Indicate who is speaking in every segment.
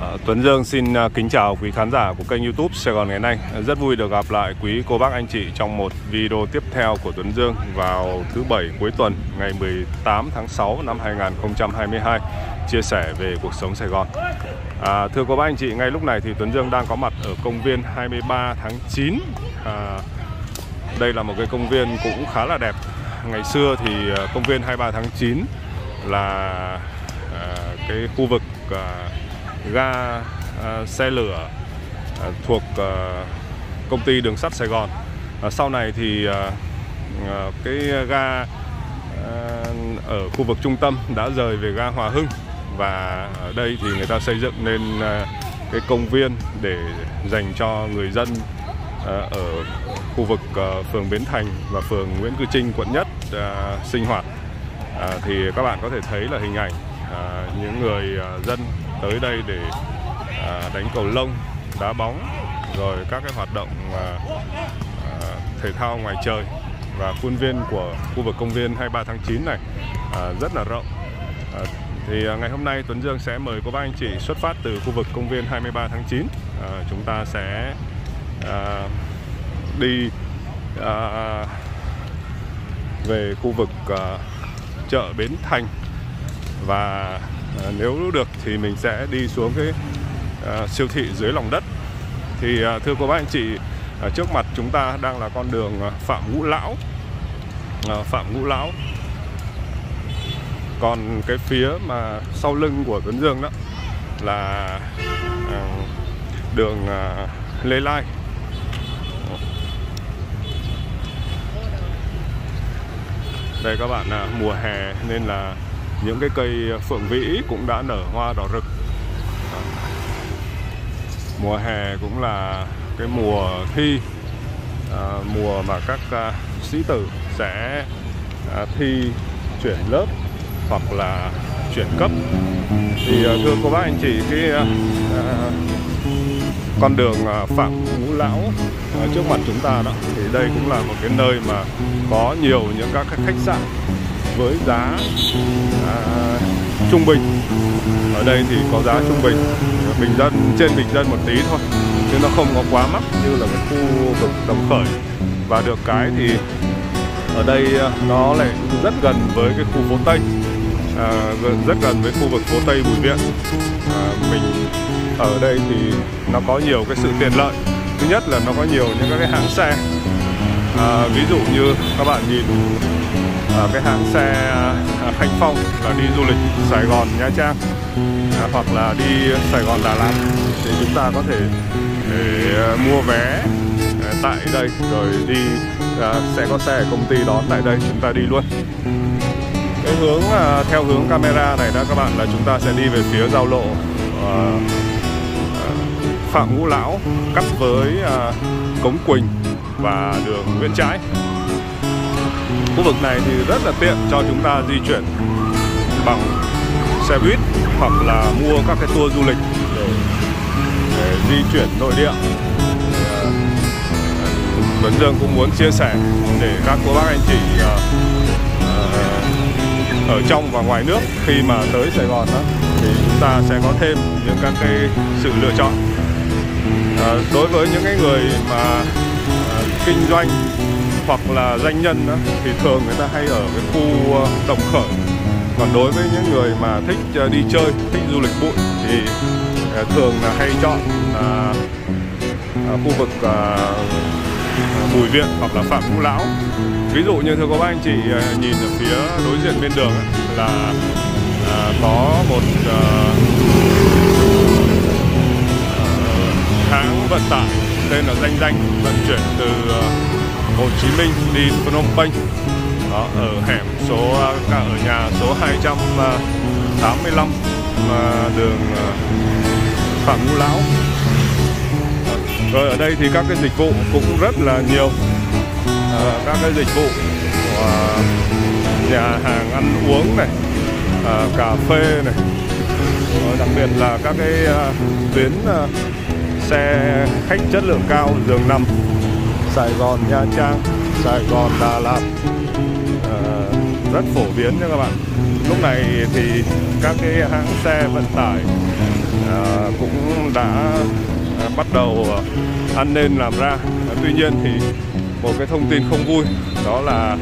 Speaker 1: Ờ, Tuấn Dương xin ờ, kính chào quý khán giả của kênh youtube Sài Gòn ngày nay Rất vui được gặp lại quý cô bác anh chị trong một video tiếp theo của Tuấn Dương vào thứ bảy cuối tuần ngày 18 tháng 6 năm 2022 chia sẻ về cuộc sống Sài Gòn à, Thưa cô bác anh chị, ngay lúc này thì Tuấn Dương đang có mặt ở công viên 23 tháng 9 à, Đây là một cái công viên cũng khá là đẹp Ngày xưa thì ờ, công viên 23 tháng 9 là à, cái khu vực à, ga ờ, xe lửa ờ, thuộc ờ, công ty đường sắt Sài Gòn. sau này thì cái ga ở khu vực trung tâm đã rời về ga Hòa Hưng và ở đây thì người ta xây dựng nên cái công viên để dành cho người dân ở khu vực phường Bến Thành và phường Nguyễn Cư Trinh quận Nhất sinh hoạt. thì các bạn có thể thấy là hình ảnh những người dân tới đây để à, đánh cầu lông, đá bóng, rồi các cái hoạt động à, à, thể thao ngoài trời và khuôn viên của khu vực công viên 23 tháng 9 này à, rất là rộng. À, thì à, ngày hôm nay Tuấn Dương sẽ mời các bác anh chị xuất phát từ khu vực công viên 23 tháng 9. À, chúng ta sẽ à, đi à, về khu vực à, chợ Bến Thành và à, nếu được thì mình sẽ đi xuống cái à, siêu thị dưới lòng đất thì à, thưa cô bác anh chị à, trước mặt chúng ta đang là con đường à, Phạm Ngũ Lão à, Phạm Ngũ Lão còn cái phía mà sau lưng của Tuấn Dương đó là à, đường à, Lê Lai đây các bạn là mùa hè nên là những cái cây phượng vĩ cũng đã nở hoa đỏ rực mùa hè cũng là cái mùa thi à, mùa mà các à, sĩ tử sẽ à, thi chuyển lớp hoặc là chuyển cấp thì à, thưa cô bác anh chị cái à, à, con đường à, Phạm Ngũ Lão trước mặt chúng ta đó thì đây cũng là một cái nơi mà có nhiều những các khách sạn với giá à, trung bình ở đây thì có giá trung bình bình dân trên bình dân một tí thôi chứ nó không có quá mắc như là cái khu vực đồng khởi và được cái thì ở đây à, nó lại rất gần với cái khu phố tây à, rất gần với khu vực phố tây bùi viện à, mình ở đây thì nó có nhiều cái sự tiện lợi thứ nhất là nó có nhiều những các cái hãng xe à, ví dụ như các bạn nhìn Ờ, cái hãng xe à, Khánh Phong là đi du lịch Sài Gòn Nha Trang à, hoặc là đi Sài Gòn Đà Lạt thì chúng ta có thể để, à, mua vé tại đây rồi đi sẽ có xe công ty đón tại đây chúng ta đi luôn cái hướng theo hướng camera này đó các bạn là chúng ta sẽ đi về phía giao lộ Phạm Ngũ Lão cắt với Cống Quỳnh và đường Nguyễn Trãi khu vực này thì rất là tiện cho chúng ta di chuyển bằng xe buýt hoặc là mua các cái tour du lịch để, để di chuyển nội địa Tuấn Dương cũng muốn chia sẻ để các cô bác anh chị à, à, ở trong và ngoài nước khi mà tới Sài Gòn đó thì chúng ta sẽ có thêm những các cái sự lựa chọn à, đối với những cái người mà à, kinh doanh hoặc là doanh nhân đó, thì thường người ta hay ở cái khu ờ, đồng khởi còn đối với những người mà thích ờ, đi chơi thích du lịch bụi thì ờ, thường là hay chọn à, à, khu vực à, Bùi Viện hoặc là Phạm Ngũ Lão ví dụ như thưa các anh chị nhìn ở phía đối diện bên đường ấy, là à, có một à, hãng vận tải tên là danh danh vận chuyển từ Hồ Chí Minh đi Phnom Penh đó ở hẻm số à, ở nhà số 285 à, à, đường Phạm Ngũ Lão rồi ở đây thì các cái dịch vụ cũng rất là nhiều à, các cái dịch vụ của nhà hàng ăn uống này à, cà phê này rồi ờ, đặc biệt là các cái tuyến xe khách chất lượng cao giường nằm Sài Gòn Nha Trang Sài Gòn Đà Lạt à, rất phổ biến nha các bạn lúc này thì các cái hãng xe vận tải à, cũng đã à, bắt đầu ăn nên làm ra à, tuy nhiên thì một cái thông tin không vui đó là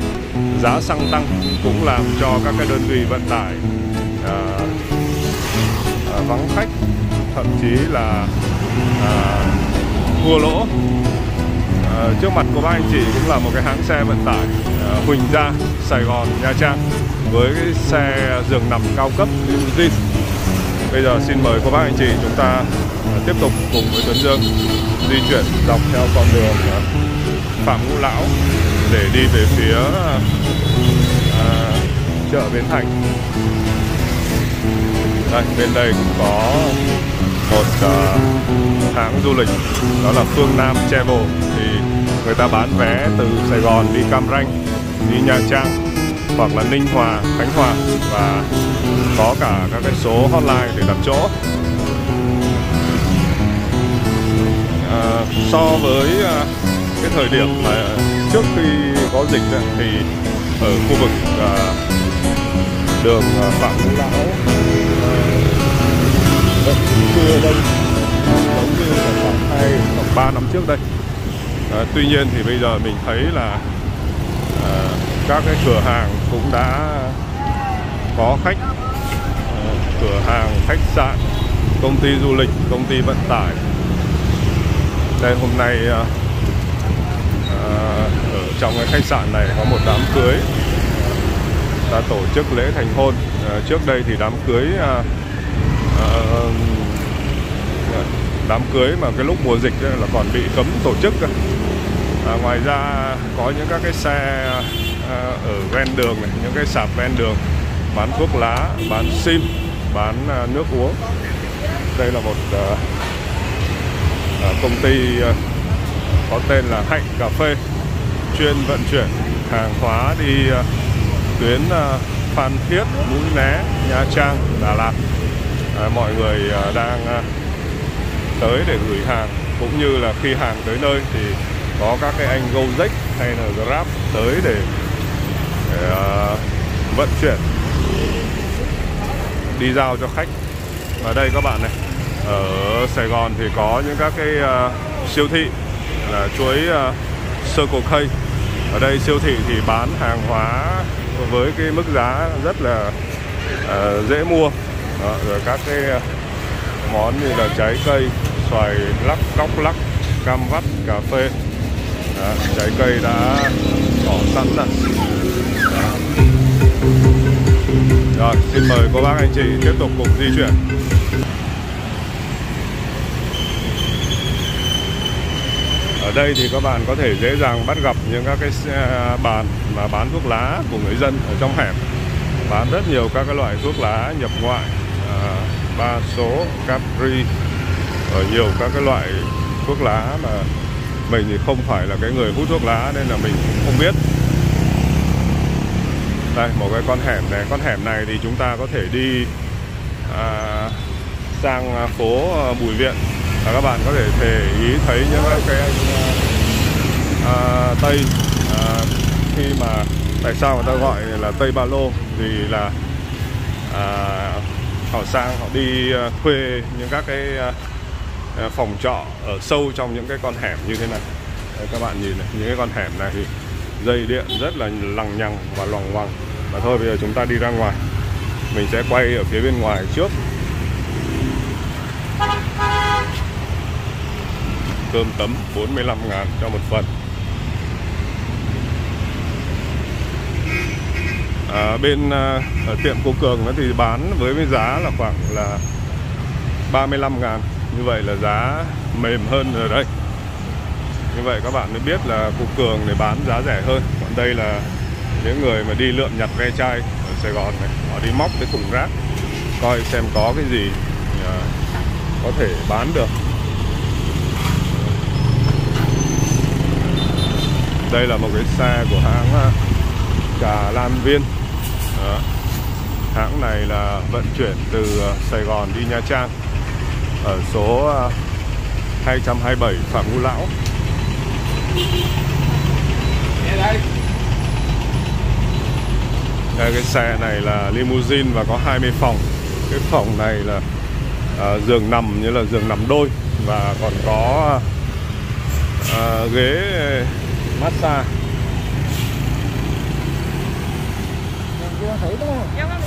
Speaker 1: giá xăng tăng cũng làm cho các cái đơn vị vận tải à, à, vắng khách thậm chí là à, thua lỗ Ờ, trước mặt của ba anh chị cũng là một cái hãng xe vận tải ờ, Huỳnh Gia Sài Gòn Nha Trang với cái xe giường nằm cao cấp limousine bây giờ xin mời cô bác anh chị chúng ta ờ, tiếp tục cùng với Tuấn Dương di chuyển dọc theo con đường Phạm Ngũ Lão để đi về phía uh, chợ Bến Thành đây bên đây cũng có một uh, hãng du lịch đó là Phương Nam Travel thì người ta bán vé từ Sài Gòn đi Cam Ranh đi Nha Trang hoặc là Ninh Hòa, Khánh Hòa và có cả các cái số hotline để đặt chỗ à, so với à, cái thời điểm mà trước khi có dịch ấy, thì ở khu vực à, đường à, Phạm Ngũ Lão à, vẫn chưa đông giống như khoảng hai hoặc ba năm trước đây à, tuy nhiên thì bây giờ mình thấy là à, các cái cửa hàng cũng đã có khách à, cửa hàng khách sạn công ty du lịch công ty vận tải đây hôm nay à, ở trong cái khách sạn này có một đám cưới ta tổ chức lễ thành hôn à, trước đây thì đám cưới à, à, đám cưới mà cái lúc mùa dịch là còn bị cấm tổ chức à, ngoài ra có những các cái xe à, ở ven đường này, những cái sạp ven đường bán thuốc lá bán sim bán à, nước uống đây là một à, à, công ty à, có tên là Hạnh Cà Phê chuyên vận chuyển hàng hóa đi à, tuyến à, Phan Thiết, Mũi Né, Nha Trang, Đà Lạt à, mọi người à, đang à, tới để gửi hàng cũng như là khi hàng tới nơi thì có các cái anh Gojek hay là Grab tới để, để uh, vận chuyển đi giao cho khách ở đây các bạn này ở Sài Gòn thì có những các cái uh, siêu thị là chuối uh, Circle K ở đây siêu thị thì bán hàng hóa với cái mức giá rất là uh, dễ mua Đó, rồi các cái uh, món như là trái cây xoài lắc cóc lắc cam vắt cà phê đó, trái cây đã bỏ sẵn rồi rồi xin mời cô bác anh chị tiếp tục cùng di chuyển ở đây thì các bạn có thể dễ dàng bắt gặp những các cái à, bàn mà bán thuốc lá của người dân ở trong hẻm bán rất nhiều các cái loại thuốc lá nhập ngoại à, ba số capri ở nhiều các cái loại thuốc lá mà mình thì không phải là cái người hút thuốc lá nên là mình cũng không biết đây một cái con hẻm này con hẻm này thì chúng ta có thể đi à, sang phố à, Bùi Viện và các bạn có thể thể ý thấy những cái à, à, tây à, khi mà tại sao người ta gọi là tây ba lô vì là à, họ sang họ đi à, thuê những các cái Ờ, phòng trọ ở sâu trong những cái con hẻm như thế này Đấy, các bạn nhìn này, những cái con hẻm này thì dây điện rất là lằng nhằng và loằng ngoằng mà thôi bây giờ chúng ta đi ra ngoài mình sẽ quay ở phía bên ngoài trước cơm tấm 45 ngàn cho một phần à, bên à, ở tiệm cô Cường nó thì bán với cái giá là khoảng là 35 ngàn như vậy là giá mềm hơn rồi đây như vậy các bạn mới biết là cục cường để bán giá rẻ hơn còn đây là những người mà đi lượm nhặt ve chai ở Sài Gòn này họ đi móc cái thùng rác coi xem có cái gì à, có thể bán được đây là một cái xe của hãng Cà Lan Viên Đó. hãng này là vận chuyển từ à, Sài Gòn đi Nha Trang ở số 227 ờ, Phạm Ngũ Lão đây, cái xe này là limousine và có 20 phòng cái phòng này là à, giường nằm như là giường nằm đôi và còn có à, ghế massage dạ, vâng.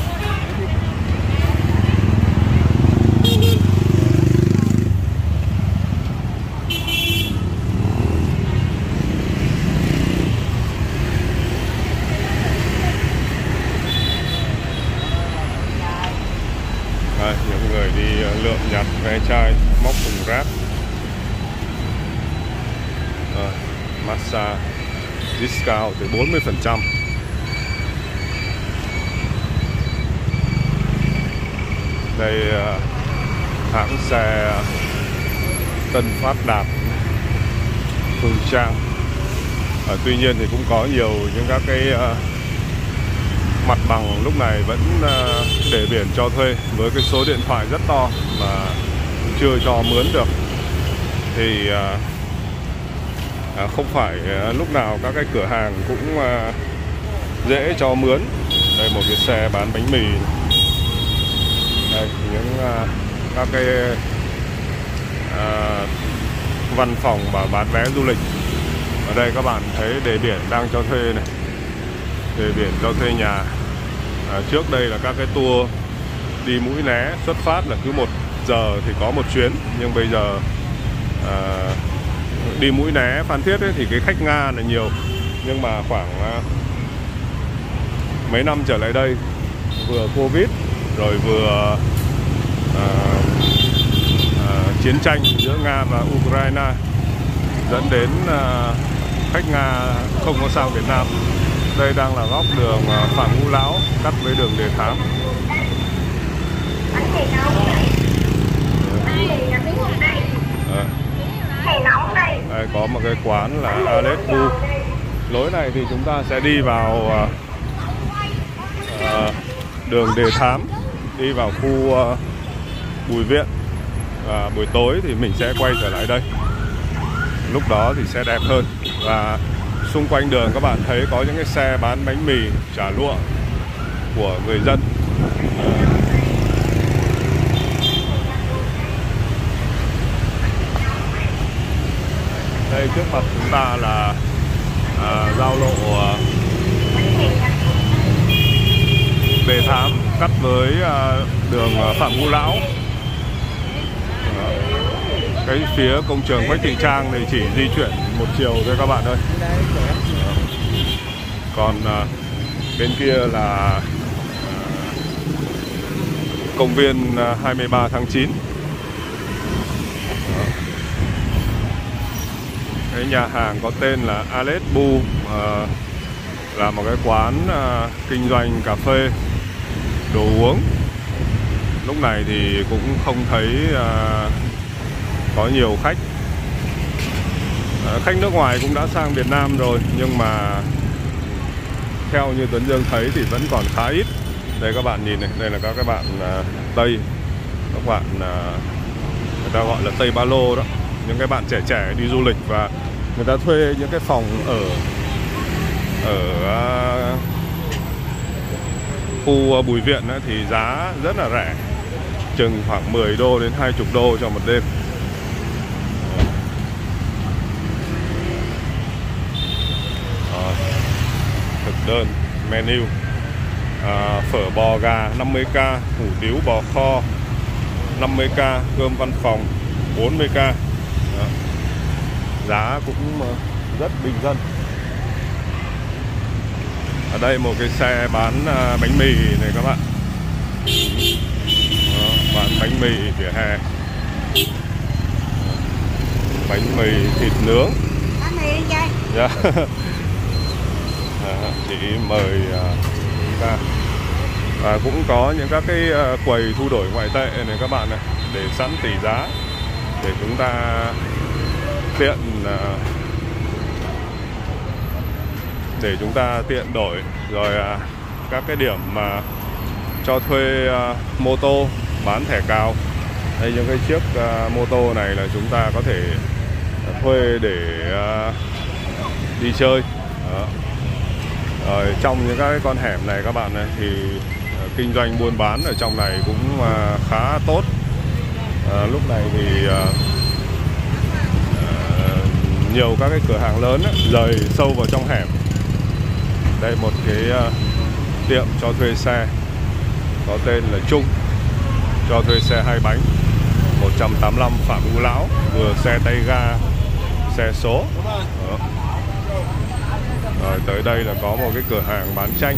Speaker 1: cao tới 40%. Đây à, hãng xe Tân Phát Đạt Phương Trang. À, tuy nhiên thì cũng có nhiều những các cái uh, mặt bằng lúc này vẫn uh, để biển cho thuê với cái số điện thoại rất to mà chưa cho mướn được thì uh, À, không phải à, lúc nào các cái cửa hàng cũng à, dễ cho mướn đây một cái xe bán bánh mì đây, những các cái à, văn phòng và bán vé du lịch ở đây các bạn thấy đề biển đang cho thuê này đề biển cho thuê nhà à, trước đây là các cái tour đi mũi né xuất phát là cứ một giờ thì có một chuyến nhưng bây giờ à, đi mũi né phan thiết ấy, thì cái khách nga là nhiều nhưng mà khoảng à, mấy năm trở lại đây vừa covid rồi vừa à, à, chiến tranh giữa nga và ukraine dẫn đến à, khách nga không có sao việt nam đây đang là góc đường à, phạm ngũ lão cắt với đường đề thám à có một cái quán là Alex lối này thì chúng ta sẽ đi vào uh, đường Đề Thám đi vào khu uh, Bùi Viện và buổi tối thì mình sẽ quay trở lại đây lúc đó thì sẽ đẹp hơn và xung quanh đường các bạn thấy có những cái xe bán bánh mì chả lụa của người dân đây trước mặt chúng ta là à, giao lộ à, ờ, Đề Thám cắt với à, đường Phạm Ngũ Lão à, cái phía công trường Quách Thị Trang thì chỉ di chuyển một chiều thôi các bạn ơi còn à, bên kia là công viên 23 tháng 9 cái nhà hàng có tên là Alex Bu à, ờ, là một cái quán à, kinh doanh cà phê đồ uống lúc này thì cũng không thấy à, có nhiều khách à, khách nước ngoài cũng đã sang Việt Nam rồi nhưng mà theo như Tuấn Dương thấy thì vẫn còn khá ít đây các bạn nhìn này đây là các các bạn à, Tây các bạn à, người ta gọi là Tây Ba Lô đó những cái bạn trẻ trẻ đi du lịch và người ta thuê những cái phòng ở ở à, khu à, Bùi Viện ấy, thì giá rất là rẻ chừng khoảng 10 đô đến 20 đô cho một đêm à, thực đơn menu à, phở bò gà 50k hủ tiếu bò kho 50k cơm văn phòng 40k giá cũng ờ, rất bình dân ở đây một cái xe bán ờ, bánh mì này các bạn Đó, bán bánh mì vỉa hè bánh mì thịt nướng dạ à, chị mời ờ, chúng ta và cũng có những các cái quầy thu đổi ngoại tệ này các bạn này để sẵn tỷ giá để chúng ta tiện à, để chúng ta tiện đổi rồi à, các cái điểm mà cho thuê à, mô tô bán thẻ cao hay những cái chiếc mô tô này là chúng ta có thể thuê để đi chơi Đó. rồi trong những các con hẻm này các bạn này thì kinh doanh buôn bán ở trong này cũng khá tốt lúc này thì nhiều các cái cửa hàng lớn ấy, rời sâu vào trong hẻm đây một cái uh, tiệm cho thuê xe có tên là Trung cho thuê xe hai bánh 185 Phạm Ngũ Lão vừa xe tay ga xe số Đó. rồi tới đây là có một cái cửa hàng bán tranh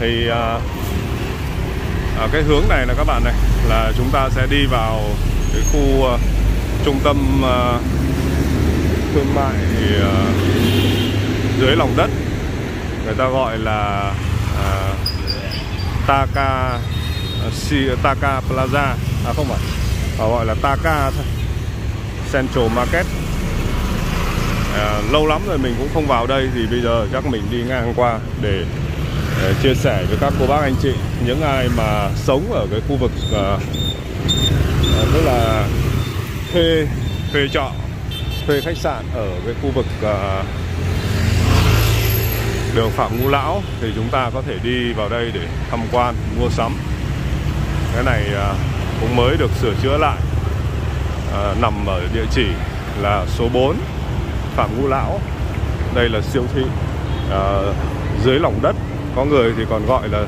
Speaker 1: thì à, ờ, ở ờ, cái hướng này là các bạn này là chúng ta sẽ đi vào cái khu uh, trung tâm uh, thương mại uh, dưới lòng đất người ta gọi là uh, Taka uh, Taka Plaza à không phải họ gọi là Taka Central Market à, lâu lắm rồi mình cũng không vào đây thì bây giờ chắc mình đi ngang qua để để ờ, chia sẻ với các cô bác anh chị những ai mà sống ở cái khu vực uh, tức là thuê thuê trọ thuê khách sạn ở cái khu vực uh, đường Phạm Ngũ Lão thì chúng ta có thể đi vào đây để tham quan mua sắm cái này uh, cũng mới được sửa chữa lại uh, nằm ở địa chỉ là số 4 Phạm Ngũ Lão đây là siêu thị uh, dưới lòng đất có người thì còn gọi là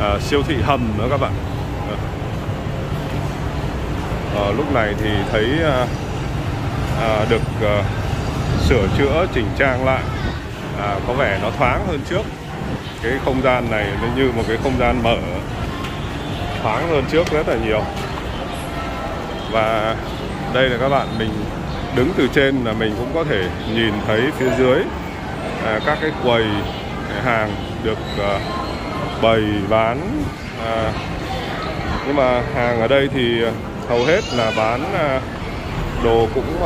Speaker 1: à, siêu thị hầm nữa các bạn à, lúc này thì thấy à, à, được à, sửa chữa chỉnh trang lại à, có vẻ nó thoáng hơn trước cái không gian này nó như một cái không gian mở thoáng hơn trước rất là nhiều và đây là các bạn mình đứng từ trên là mình cũng có thể nhìn thấy phía dưới à, các cái quầy hàng được ờ, bày bán ờ, nhưng mà hàng ở đây thì hầu hết là bán ờ, đồ cũng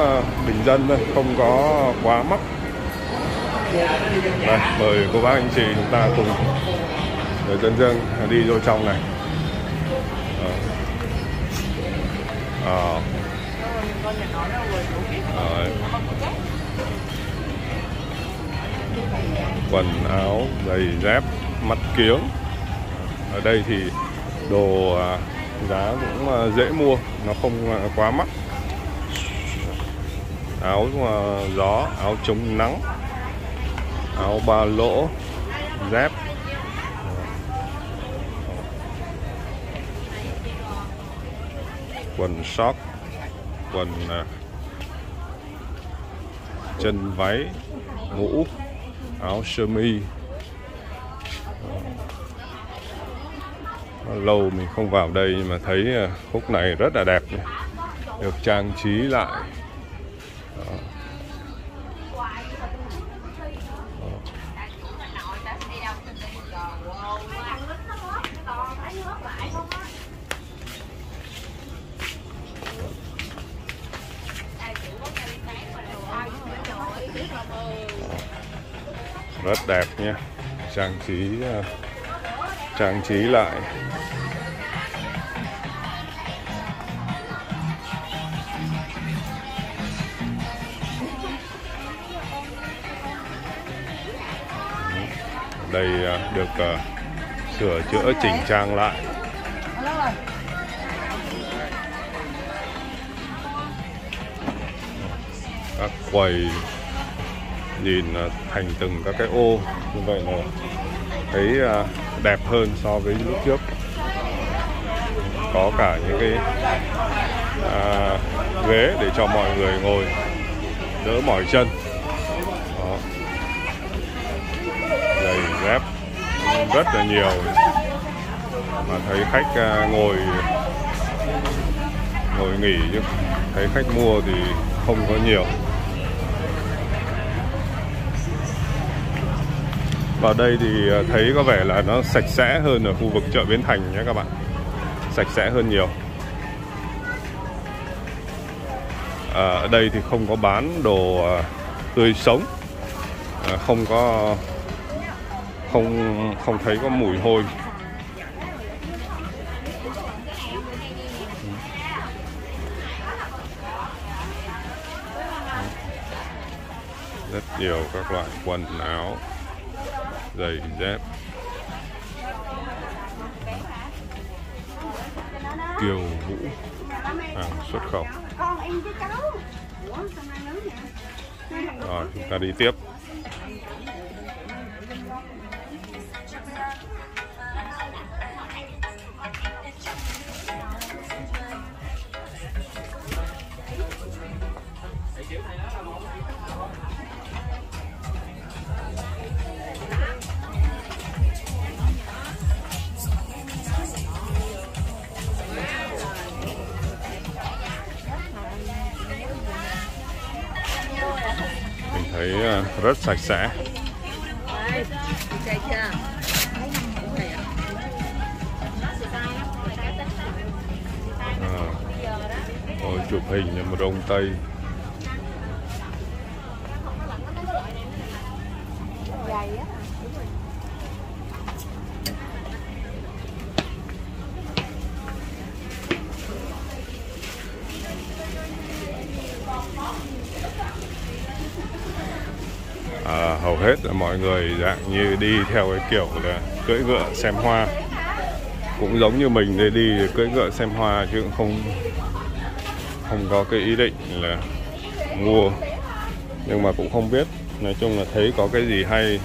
Speaker 1: bình dân thôi không có quá mắc đây, mời cô bác anh chị chúng ta cùng để dân dân đi vô trong này à. À. À. quần áo giày dép mắt kiếng ở đây thì đồ à, giá cũng à, dễ mua nó không à, quá mắc áo gió áo chống nắng áo ba lỗ dép quần short quần chân váy mũ áo sơ mi lâu mình không vào đây nhưng mà thấy à, khúc này rất là đẹp được trang trí lại Đó. rất đẹp nhé trang trí ờ, trang trí lại đây ờ, được ờ, sửa chữa chỉnh trang lại các quầy nhìn à, thành từng các cái ô như vậy là thấy à, đẹp hơn so với lúc trước có cả những cái à, ghế để cho mọi người ngồi đỡ mỏi chân Đó. giày dép rất là nhiều mà thấy khách à, ngồi ngồi nghỉ chứ thấy khách mua thì không có nhiều vào đây thì ờ, thấy có vẻ là nó sạch sẽ hơn ở khu vực chợ Bến Thành nhé các bạn sạch sẽ hơn nhiều à, ở đây thì không có bán đồ ờ, tươi sống à, không có không không thấy có mùi hôi rất nhiều các loại quần áo giày dép kiều vũ
Speaker 2: hàng xuất khẩu rồi
Speaker 1: chúng ta đi tiếp sẽ à, Ôi, chụp hình một ông Tây như đi theo cái kiểu là cưỡi ngựa xem hoa cũng giống như mình đây đi cưỡi ngựa xem hoa chứ cũng không không có cái ý định là mua nhưng mà cũng không biết nói chung là thấy có cái gì hay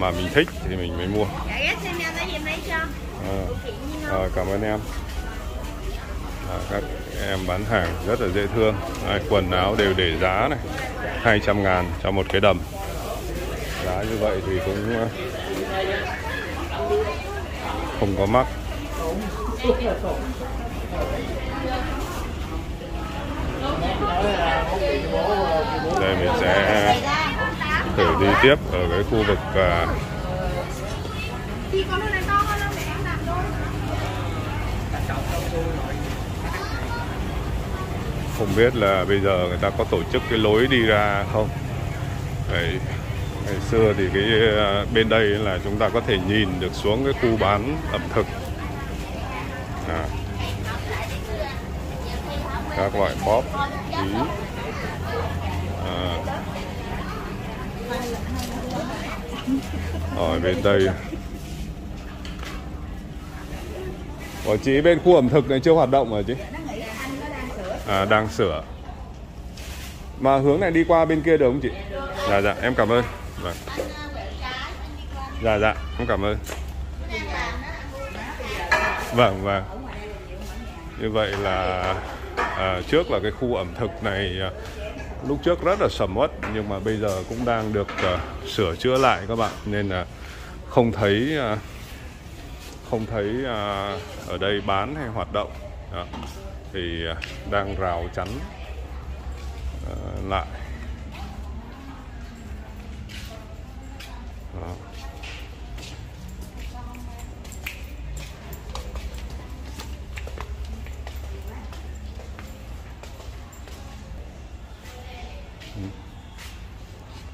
Speaker 1: mà mình thích thì mình mới mua
Speaker 2: à, à, cảm ơn em
Speaker 1: à, các em bán hàng rất là dễ thương à, quần áo đều để giá này 200 ngàn cho một cái đầm vậy thì cũng ờ, không có mắc
Speaker 3: đây mình sẽ thử đi
Speaker 1: tiếp ở cái khu vực ờ, không biết là bây giờ người ta có tổ chức cái lối đi ra không đấy ngày xưa thì cái ờ, bên đây là chúng ta có thể nhìn được xuống cái khu bán ẩm thực à.
Speaker 3: các loại bóp bí à.
Speaker 1: ở bên đây Ủa chị bên khu ẩm thực này chưa hoạt động rồi chị? À đang sửa. Mà hướng này đi qua bên kia được không chị? Dạ dạ em cảm ơn vâng dạ dạ không cảm ơn vâng vâng như vậy là à, trước là cái khu ẩm thực này à, lúc trước rất là sầm uất nhưng mà bây giờ cũng đang được à, sửa chữa lại các bạn nên là không thấy à, không thấy à, ở đây bán hay hoạt động Đó. thì à, đang rào chắn à, lại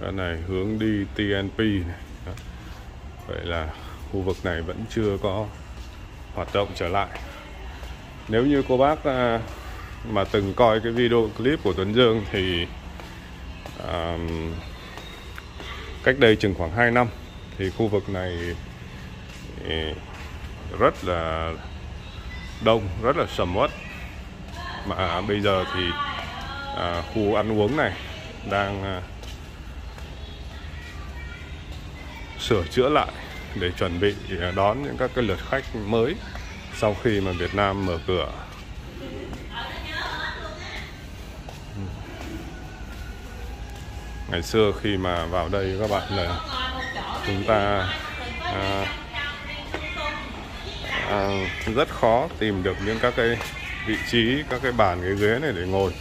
Speaker 1: cái này hướng đi TNP này vậy là khu vực này vẫn chưa có hoạt động trở lại nếu như cô bác à, mà từng coi cái video clip của Tuấn Dương thì um, cách đây chừng khoảng 2 năm thì khu vực này ừ, rất là đông rất là sầm uất mà bây giờ thì à, khu ăn uống này đang à, sửa chữa lại để chuẩn bị đón những các cái lượt khách mới sau khi mà Việt Nam mở cửa ngày xưa khi mà vào đây các bạn là chúng ta à, à, rất khó tìm được những các cái vị trí các cái bàn cái ghế này để ngồi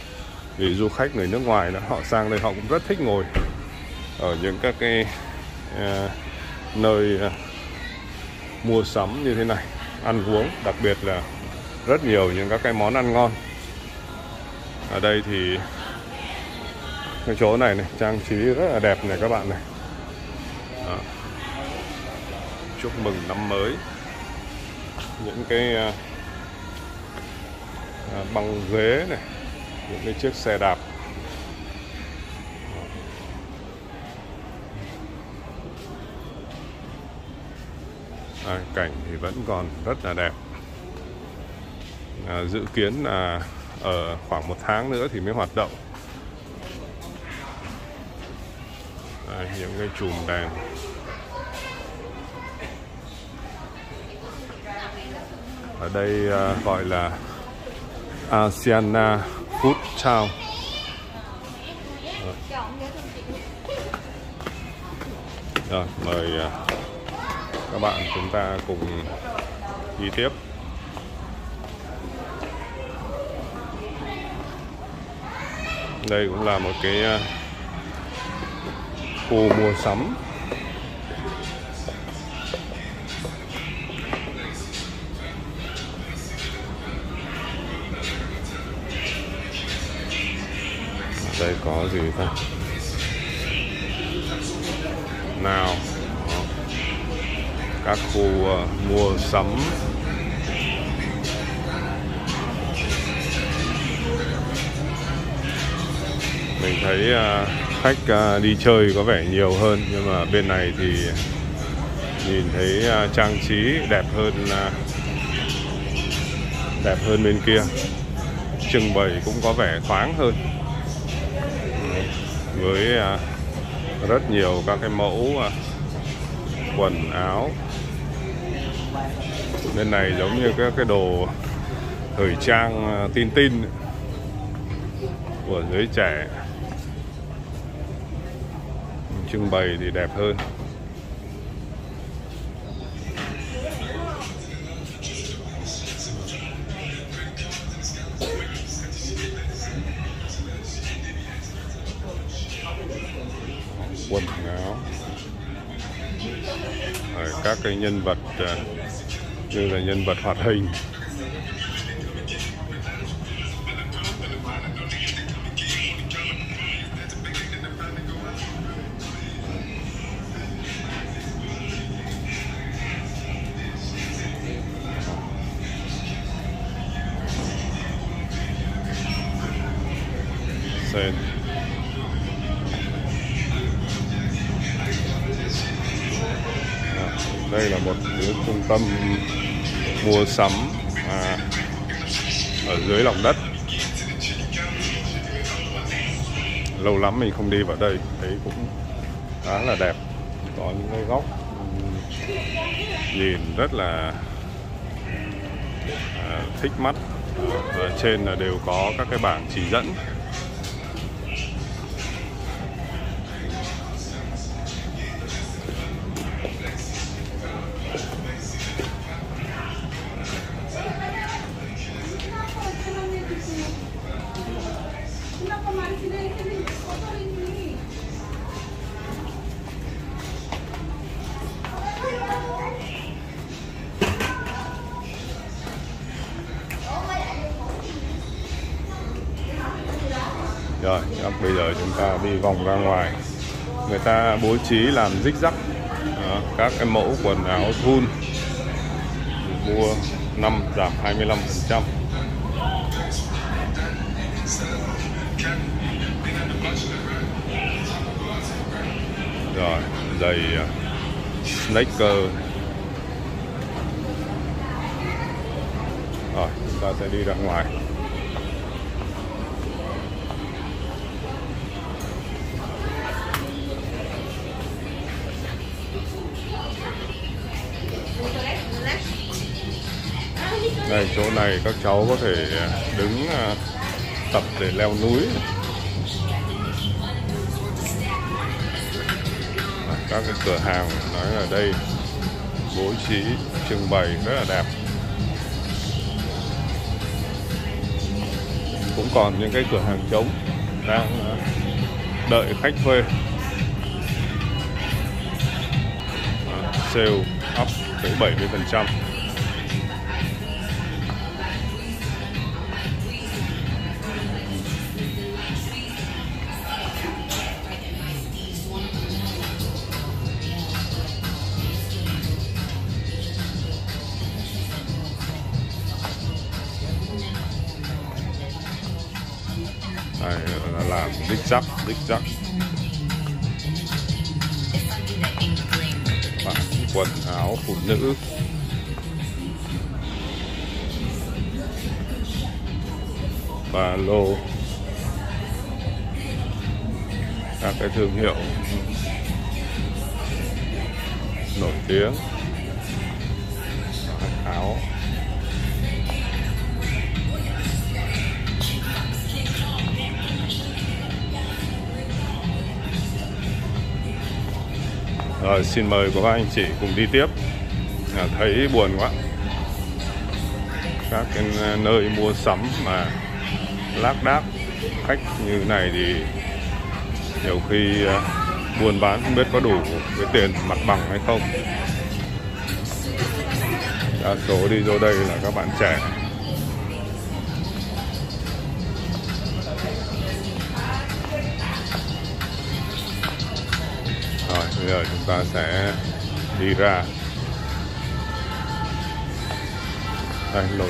Speaker 1: vì du khách người nước ngoài đó họ sang đây họ cũng rất thích ngồi ở những các cái à, nơi à, mua sắm như thế này ăn uống đặc biệt là rất nhiều những các cái món ăn ngon ở đây thì cái chỗ này này trang trí rất là đẹp này các bạn này Đó. chúc mừng năm mới những cái à, à băng ghế này những cái chiếc xe đạp à, cảnh thì vẫn còn rất là đẹp à, dự kiến là ở khoảng một tháng nữa thì mới hoạt động Đây, à, những cái chùm đèn ở đây uh, gọi là Asiana Food Town rồi mời uh, các bạn chúng ta cùng đi tiếp đây cũng là một cái uh, cô mua sắm đây có gì ta nào Đó. các khu uh, mua sắm mình thấy uh, khách à, đi chơi có vẻ nhiều hơn nhưng mà bên này thì nhìn thấy à, trang trí đẹp hơn à, đẹp hơn bên kia trưng bày cũng có vẻ thoáng hơn với rất nhiều các cái mẫu quần áo bên này giống như các cái đồ thời trang tin tin của giới trẻ trưng bày thì đẹp hơn quần áo Rồi các cái nhân vật à, như là nhân vật hoạt hình mình không đi vào đây thấy cũng khá là đẹp có những cái góc nhìn rất là à, thích mắt ở trên là đều có các cái bảng chỉ dẫn bố trí làm rích rắc Đó, các cái mẫu quần áo thun mua 5 giảm 25 phần trăm rồi giày à, sneaker rồi chúng ta sẽ đi ra ngoài các cháu có thể à, đứng à, tập để leo núi các cái cửa hàng nói là đây bố trí trưng bày rất là đẹp cũng còn những cái cửa hàng trống đang à, đợi khách thuê sale up tới 70 phần trăm đích trắng bản quần áo phụ nữ và lô các cái thương hiệu nổi tiếng rồi ờ, xin mời các anh chị cùng đi tiếp à, thấy buồn quá các cái nơi mua sắm mà lác đác khách như này thì nhiều khi à, buôn bán không biết có đủ cái tiền mặt bằng hay không đa số đi vô đây là các bạn trẻ ta sẽ đi ra đây lối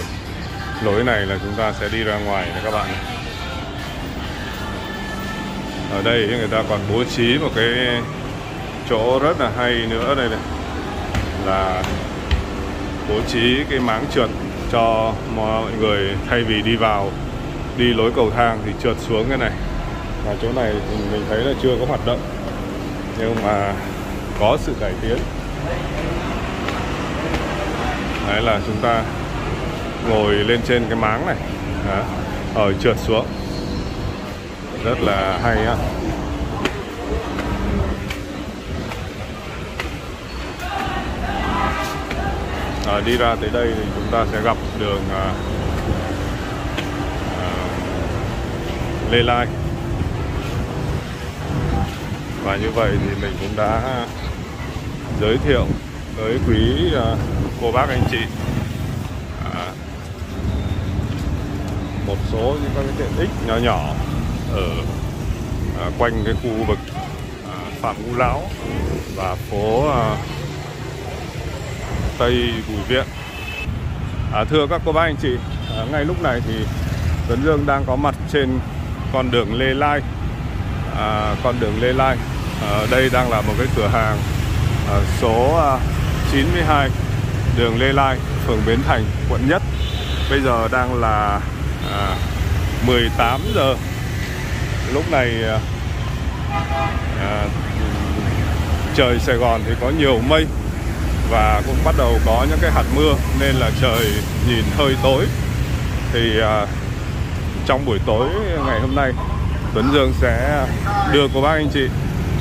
Speaker 1: lối này là chúng ta sẽ đi ra ngoài này các bạn ở đây người ta còn bố trí một cái chỗ rất là hay nữa đây này là bố trí cái máng trượt cho mọi người thay vì đi vào đi lối cầu thang thì trượt xuống cái này và chỗ này mình thấy là chưa có hoạt động nhưng mà có sự cải tiến đấy là chúng ta ngồi lên trên cái máng này đó, ở trượt xuống rất là hay á à, đi ra tới đây thì chúng ta sẽ gặp đường à, à, Lê Lai và như vậy thì mình cũng đã giới thiệu tới quý à, cô bác anh chị à, một số những các cái tiện ích nhỏ nhỏ ở à, quanh cái khu vực Phạm Ngũ Lão và phố Tây Bùi Viện Thưa các cô bác anh chị Ngay lúc này thì Tuấn Dương đang có mặt trên con đường Lê Lai Con đường Lê Lai ở Đây đang là một cái cửa hàng ở số 92 à, đường Lê Lai, phường Bến Thành, quận Nhất. Bây giờ đang là 18 à, giờ. Lúc này à, trời Sài Gòn thì có nhiều mây và cũng bắt đầu có những cái hạt mưa nên là trời nhìn hơi tối. Thì trong buổi tối ngày hôm nay Tuấn Dương sẽ đưa cô bác anh chị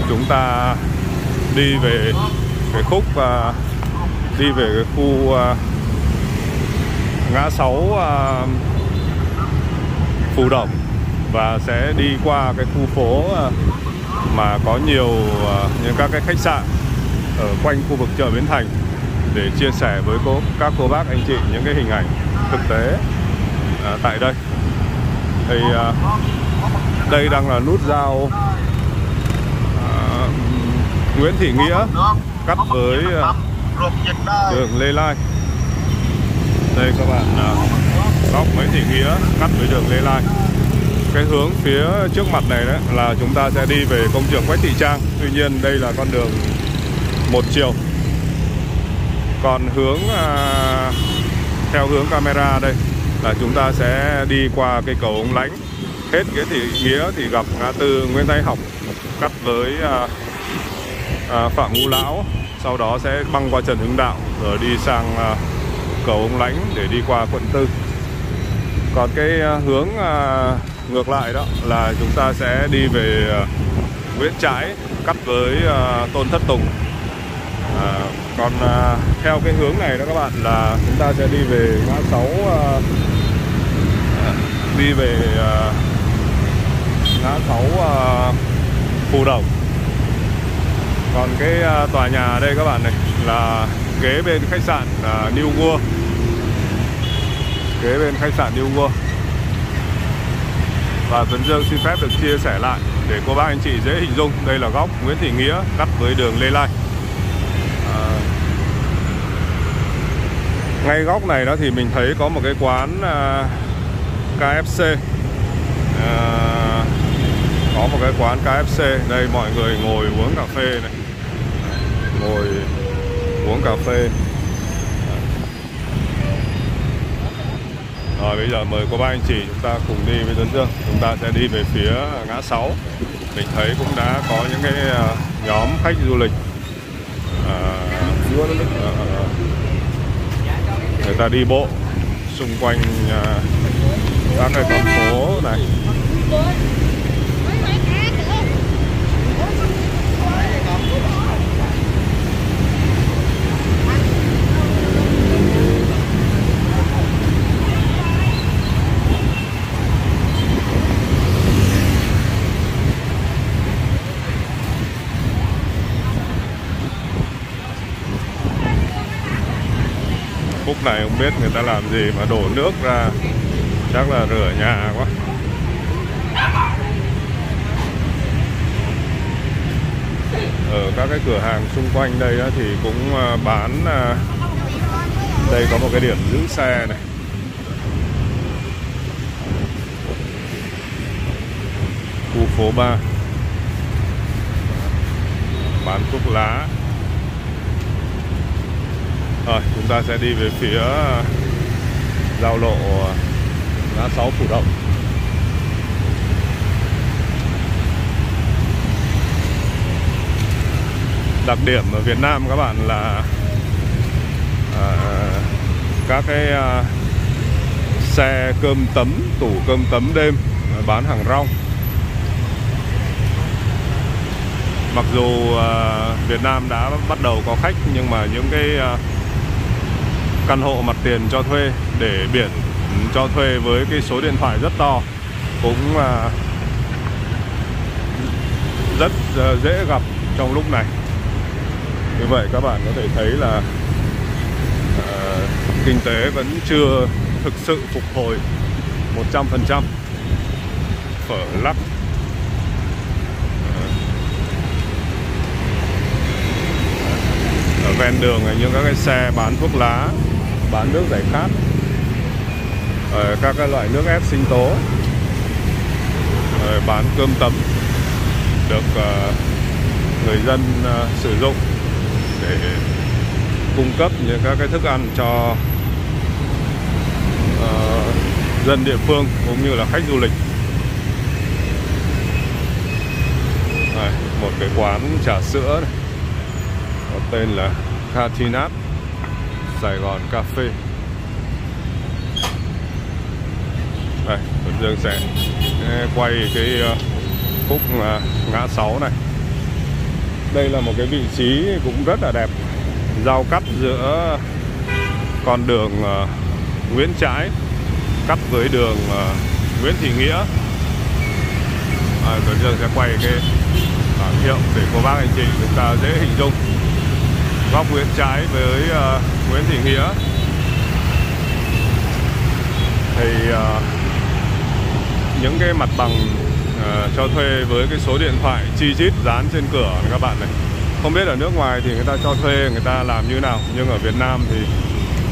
Speaker 1: chúng ta đi về cái khúc và đi về cái khu à, ngã 6 à, Phù Đồng và sẽ đi qua cái khu phố à, mà có nhiều những các cái khách sạn ở quanh khu vực chợ Bến Thành để chia sẻ với cô, các cô bác anh chị những cái hình ảnh thực tế à, tại đây thì à, đây đang là nút giao à, Nguyễn Thị Nghĩa
Speaker 3: cắt với ờ, đường Lê
Speaker 1: Lai đây các bạn góc mấy thị nghĩa cắt với đường Lê Lai cái hướng phía trước mặt này đấy là chúng ta sẽ đi về công trường Quách Thị Trang tuy nhiên đây là con đường một chiều còn hướng à, theo hướng camera đây là chúng ta sẽ đi qua cây cầu ống lãnh hết cái thị nghĩa thì gặp ngã tư Nguyễn Thái Học cắt với à, à, Phạm Ngũ Lão sau đó sẽ băng qua Trần Hưng Đạo rồi đi sang ờ, cầu Ông Lãnh để đi qua quận 4 còn cái ờ, hướng ờ, ngược lại đó là chúng ta sẽ đi về Nguyễn Trãi cắt với Tôn Thất Tùng còn theo cái hướng này đó các bạn là chúng ta sẽ đi về ngã 6 đi về ngã 6 Phù Đồng còn cái à, tòa nhà ở đây các bạn này là ghế bên khách sạn uh, New World ghế bên khách sạn New World và Tuấn Dương xin phép được chia sẻ lại để cô bác anh chị dễ hình dung đây là góc Nguyễn Thị Nghĩa cắt với đường Lê Lai à, ngay góc này đó thì mình thấy có một cái quán à, KFC à, có một cái quán KFC đây mọi người ngồi uống cà phê này ngồi uống cà phê Rồi bây giờ mời cô bác anh chị chúng ta cùng đi với Tuấn Dương Chúng ta sẽ đi về phía ngã 6 Mình thấy cũng đã có những cái à, nhóm khách du lịch à, à, Người ta đi bộ xung quanh à, các cái con phố này khúc này không biết người ta làm gì mà đổ nước ra chắc là rửa nhà quá ở các cái cửa hàng xung quanh đây thì cũng à, bán à, đây có một cái điểm giữ xe này khu phố 3 bán thuốc lá rồi chúng ta sẽ đi về phía uh, giao lộ uh, ngã sáu Phủ Động Đặc điểm ở Việt Nam các bạn là à, các cái à, xe cơm tấm, tủ cơm tấm đêm ờ, bán hàng rong mặc dù uh, Việt Nam đã bắt đầu có khách nhưng mà những cái uh, căn hộ mặt tiền cho thuê để biển cho thuê với cái số điện thoại rất to cũng uh, rất uh, dễ gặp trong lúc này như vậy các bạn có thể thấy là uh, kinh tế vẫn chưa thực sự phục hồi 100% phở lắc ờ. ở ven đường là những các cái xe bán thuốc lá bán nước giải khát rồi ờ, các cái loại nước ép sinh tố rồi ờ, bán cơm tấm được ờ, người dân sử dụng để cung cấp những các cái thức ăn cho uh, dân địa phương cũng như là khách du lịch Đây, một cái quán trà sữa này, có tên là Katinat Sài Gòn Cà Phê Đây, Tuấn Dương sẽ ờ, quay cái ờ, khúc ngã 6 này Đây là một cái vị trí cũng rất là đẹp Giao cắt giữa con đường ờ, Nguyễn Trãi Cắt với đường Nguyễn Thị Nghĩa à, Tuấn Dương sẽ quay cái bảng hiệu để cô bác anh chị chúng ta dễ hình dung góc Nguyễn Trái với uh, Nguyễn Thị Nghĩa thì uh, những cái mặt bằng uh, cho thuê với cái số điện thoại chi chít dán trên cửa này các bạn này không biết ở nước ngoài thì người ta cho thuê người ta làm như nào nhưng ở Việt Nam thì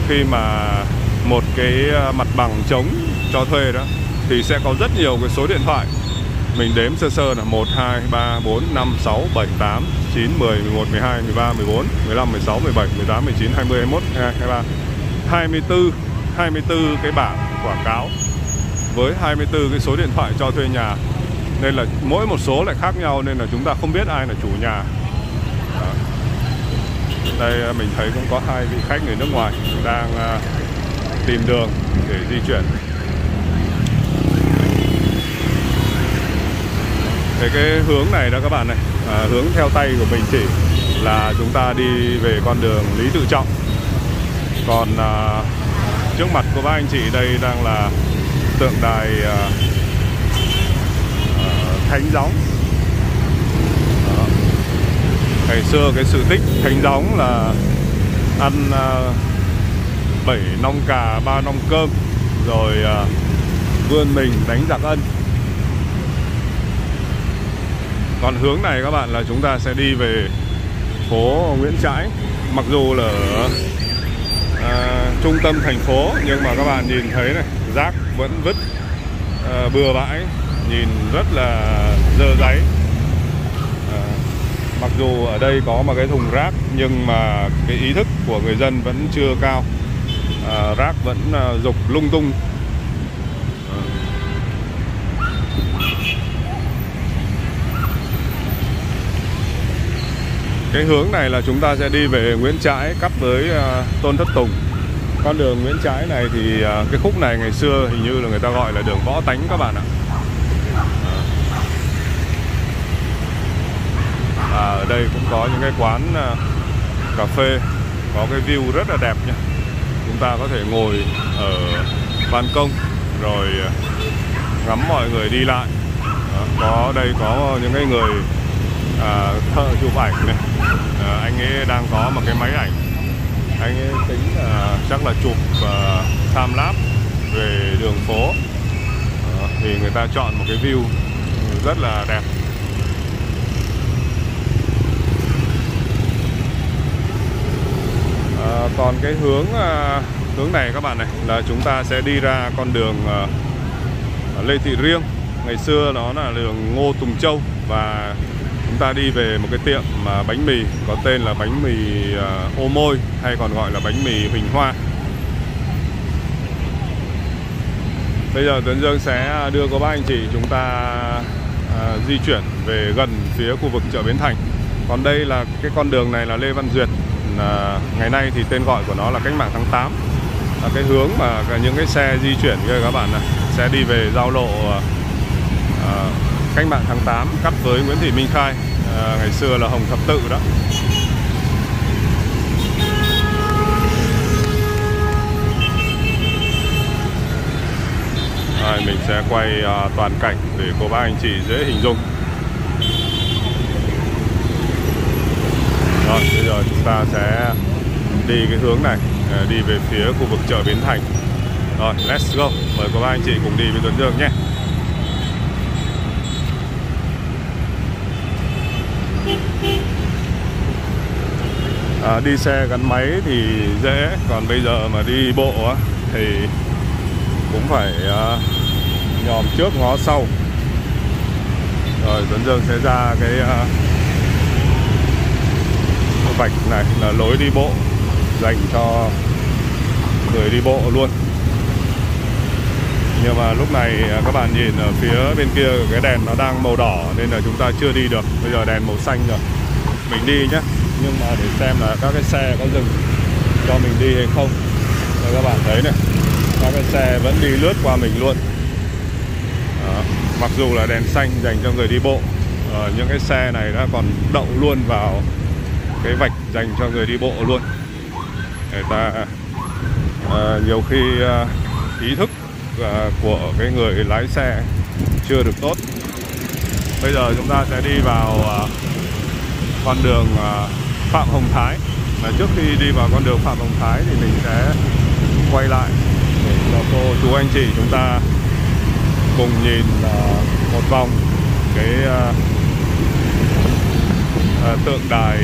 Speaker 1: khi mà một cái ờ, mặt bằng trống cho thuê đó thì sẽ có rất nhiều cái số điện thoại mình đếm sơ sơ là 1 2 3 4 5 6 7 8 9, 10, 11, 12, 13, 14, 15, 16, 17, 18, 19, 20, 21, 22, 23 24, 24 cái bảng quảng cáo với 24 cái số điện thoại cho thuê nhà nên là mỗi một số lại khác nhau nên là chúng ta không biết ai là chủ nhà Đó. đây à, mình thấy cũng có hai vị khách người nước ngoài đang uh, tìm đường để di chuyển về cái hướng này đó các bạn này à, hướng theo tay của mình chỉ là chúng ta đi về con đường Lý Tự Trọng còn à, trước mặt của ba anh chị đây đang là tượng đài à, à, Thánh Gióng Đó. ngày xưa cái sự tích Thánh Gióng là ăn à, 7 nong cà ba nong cơm rồi à, vươn mình đánh giặc ân còn hướng này các bạn là chúng ta sẽ đi về phố Nguyễn Trãi mặc dù là ở à, trung tâm thành phố nhưng mà các bạn nhìn thấy này rác vẫn vứt à, bừa bãi nhìn rất là dơ giấy à, mặc dù ở đây có một cái thùng rác nhưng mà cái ý thức của người dân vẫn chưa cao à, rác vẫn à, dục lung tung cái hướng này là chúng ta sẽ đi về Nguyễn Trãi cắt tới à, Tôn Thất Tùng con đường Nguyễn Trãi này thì à, cái khúc này ngày xưa hình như là người ta gọi là đường võ tánh các bạn ạ và ở đây cũng có những cái quán à, cà phê có cái view rất là đẹp nhé chúng ta có thể ngồi ở ban công rồi ngắm mọi người đi lại à, có đây có những cái người à, thợ chụp ảnh này à, anh ấy đang có một cái máy ảnh anh ấy tính là chắc là chụp uh, ờ, tham láp về đường phố à, thì người ta chọn một cái view rất là đẹp à, còn cái hướng uh, hướng này các bạn này là chúng ta sẽ đi ra con đường uh, Lê Thị Riêng ngày xưa nó là đường Ngô Tùng Châu và chúng ta đi về một cái tiệm mà bánh mì có tên là bánh mì à, ô môi hay còn gọi là bánh mì huỳnh hoa bây giờ tuấn dương sẽ đưa các bác anh chị chúng ta à, di chuyển về gần phía khu vực chợ bến thành còn đây là cái con đường này là lê văn duyệt à, ngày nay thì tên gọi của nó là cách mạng tháng 8 là cái hướng mà những cái xe di chuyển kia các bạn này sẽ đi về giao lộ à, à cách mạng tháng 8 cắt với Nguyễn Thị Minh Khai à, ngày xưa là Hồng Thập Tự đó Rồi, mình sẽ quay à, toàn cảnh để cô bác anh chị dễ hình dung Rồi bây giờ chúng ta sẽ đi cái hướng này ờ, đi về phía khu vực chợ Bến Thành Rồi let's go mời cô bác anh chị cùng đi với Tuấn Dương nhé à, đi xe gắn máy thì dễ còn bây giờ mà đi bộ thì cũng phải à, nhòm trước ngó sau rồi Tuấn Dương sẽ ra cái à, vạch này là lối đi bộ dành cho người đi bộ luôn nhưng mà lúc này à, các bạn nhìn ở phía bên kia cái đèn nó đang màu đỏ nên là chúng ta chưa đi được bây giờ đèn màu xanh rồi mình đi nhé nhưng mà để xem là các cái xe có dừng cho mình đi hay không Đây các bạn thấy này các cái xe vẫn đi lướt qua mình luôn à, mặc dù là đèn xanh dành cho người đi bộ à, những cái xe này đã còn động luôn vào cái vạch dành cho người đi bộ luôn người ta à, nhiều khi à, À, của cái người lái xe chưa được tốt bây giờ chúng ta sẽ đi vào à, con đường à, Phạm Hồng Thái và trước khi đi vào con đường Phạm Hồng Thái thì mình sẽ quay lại để cho cô chú anh chị chúng ta cùng nhìn một vòng cái tượng đài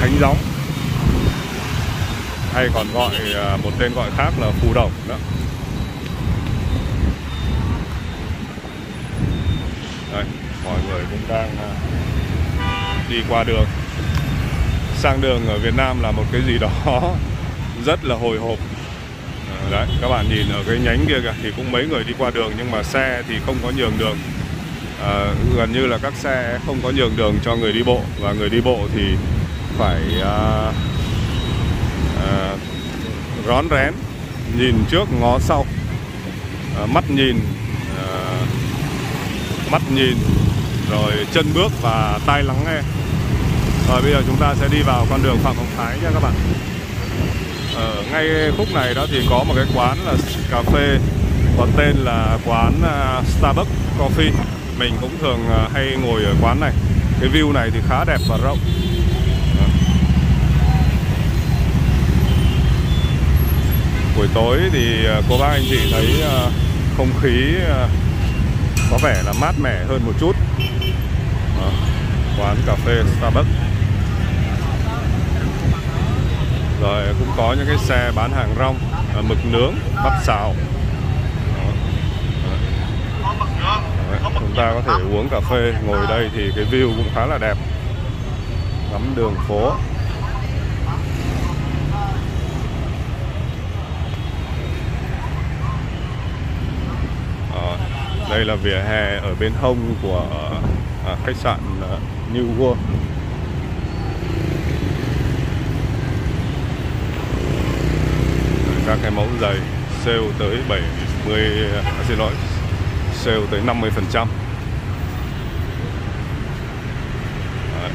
Speaker 1: thánh gióng hay còn gọi à, một tên gọi khác là phù đồng đó Đây, mọi người cũng đang à, đi qua đường sang đường ở Việt Nam là một cái gì đó rất là hồi hộp à, đấy các bạn nhìn ở cái nhánh kia kìa thì cũng mấy người đi qua đường nhưng mà xe thì không có nhường đường à, gần như là các xe không có nhường đường cho người đi bộ và người đi bộ thì phải à, rón rén nhìn trước ngó sau à, mắt nhìn à, mắt nhìn rồi chân bước và tay lắng nghe rồi bây giờ chúng ta sẽ đi vào con đường Phạm Hồng Thái nha các bạn ở ờ, ngay khúc này đó thì có một cái quán là cà phê có tên là quán Starbucks Coffee mình cũng thường hay ngồi ở quán này cái view này thì khá đẹp và rộng buổi tối thì à, cô bác anh chị thấy à, không khí à, có vẻ là mát mẻ hơn một chút à, quán cà phê Starbucks rồi cũng có những cái xe bán hàng rong à, mực nướng bắp xào à, chúng ta có thể uống cà phê ngồi đây thì cái view cũng khá là đẹp ngắm đường phố đây là vỉa hè ở bên hông của à, khách sạn à, New World các cái mẫu giày sale tới 70 à, xin lỗi sale tới 50 phần trăm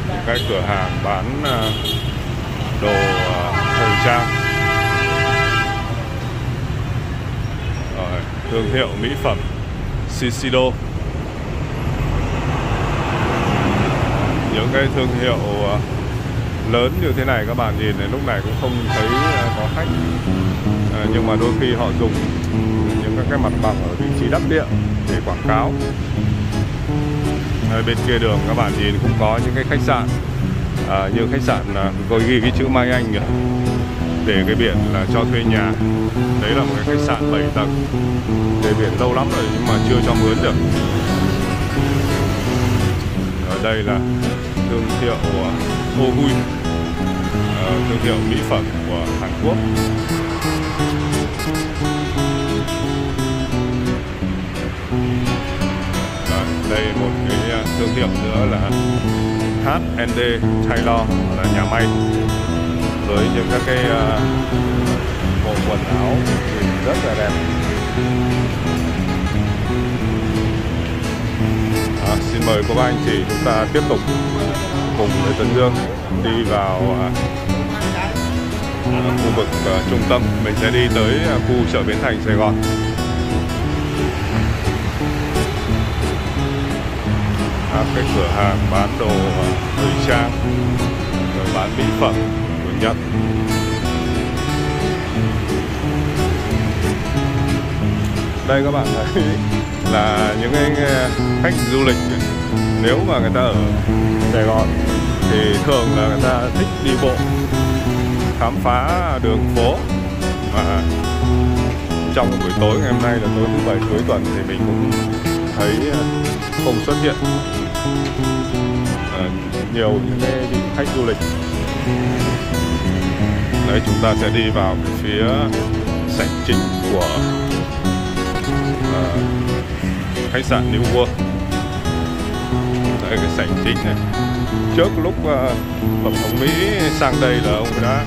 Speaker 1: Những cái cửa hàng bán à, đồ à, thời trang Rồi, thương hiệu mỹ phẩm Shiseido những cái thương hiệu ờ, lớn như thế này các bạn nhìn này lúc này cũng không thấy ờ, có khách à, nhưng mà đôi khi họ dùng những cái mặt bằng ở vị trí đắp điện để quảng cáo à, bên kia đường các bạn nhìn cũng có những cái khách sạn à, như khách sạn à, có ghi cái chữ Mai Anh kìa để cái biển là cho thuê nhà đấy là một cái khách sạn 7 tầng để biển lâu lắm rồi nhưng mà chưa cho mướn được ở đây là thương hiệu ô à, hui ờ, thương hiệu mỹ phẩm của Hàn Quốc Và đây một cái à, thương hiệu nữa là HND Taylor là nhà may dưới những các cái uh, bộ quần áo thì rất là đẹp à, xin mời cô bác anh chị chúng ta tiếp tục cùng với Tấn Dương đi vào uh, khu vực uh, trung tâm mình sẽ đi tới uh, khu chợ Bến Thành Sài Gòn các cửa hàng bán đồ thời trang rồi bán mỹ phẩm Dạ. đây các bạn thấy là những cái khách du lịch nếu mà người ta ở Sài Gòn thì thường là người ta thích đi bộ khám phá đường phố và trong buổi tối ngày hôm nay là tối thứ bảy cuối tuần thì mình cũng thấy ờ, không xuất hiện ờ, nhiều những cái khách du lịch đấy chúng ta sẽ đi vào phía sảnh chính của uh, khách sạn New World đấy cái sảnh chính này trước lúc uh, tổng thống Mỹ sang đây là ông đã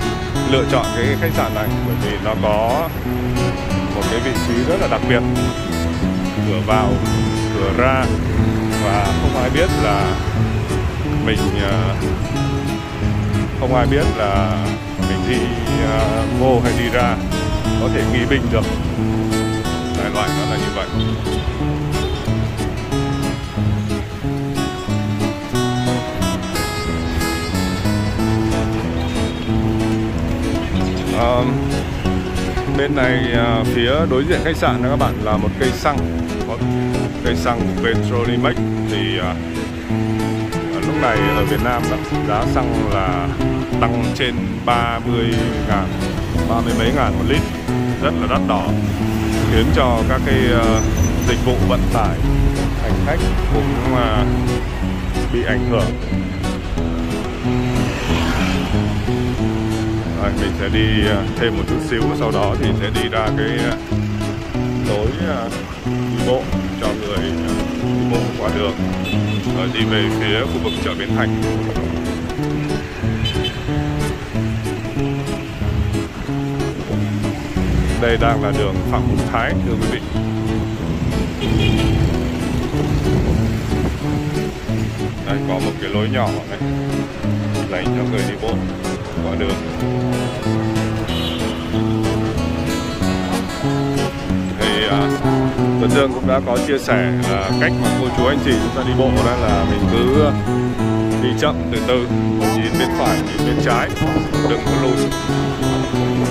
Speaker 1: lựa chọn cái khách sạn này bởi vì nó có một cái vị trí rất là đặc biệt cửa vào cửa ra và không ai biết là mình uh, không ai biết là bình dị thì à, vô hay đi ra có thể nghỉ bình được đại loại nó là như vậy à, bên này à, phía đối diện khách sạn đó các bạn là một cây xăng có cây xăng Petrolimex thì à, lúc này ở Việt Nam là giá xăng là tăng trên 30 ngàn 30 mấy ngàn một lít rất là đắt đỏ khiến cho các cái ờ, dịch vụ vận tải hành khách cũng ờ, bị ảnh hưởng Rồi, mình sẽ đi ờ, thêm một chút xíu sau đó thì sẽ đi ra cái lối đi bộ cho người đi bộ qua đường rồi đi về phía khu vực chợ Bến Thành đây đang là đường Phạm Hùng Thái thưa quý vị đây có một cái lối nhỏ này dành cho người đi bộ qua đường thì à, tuần dương cũng đã có chia sẻ là cách mà cô chú anh chị chúng ta đi bộ đó là mình cứ à, đi chậm từ từ nhìn bên phải nhìn bên trái đừng có lùi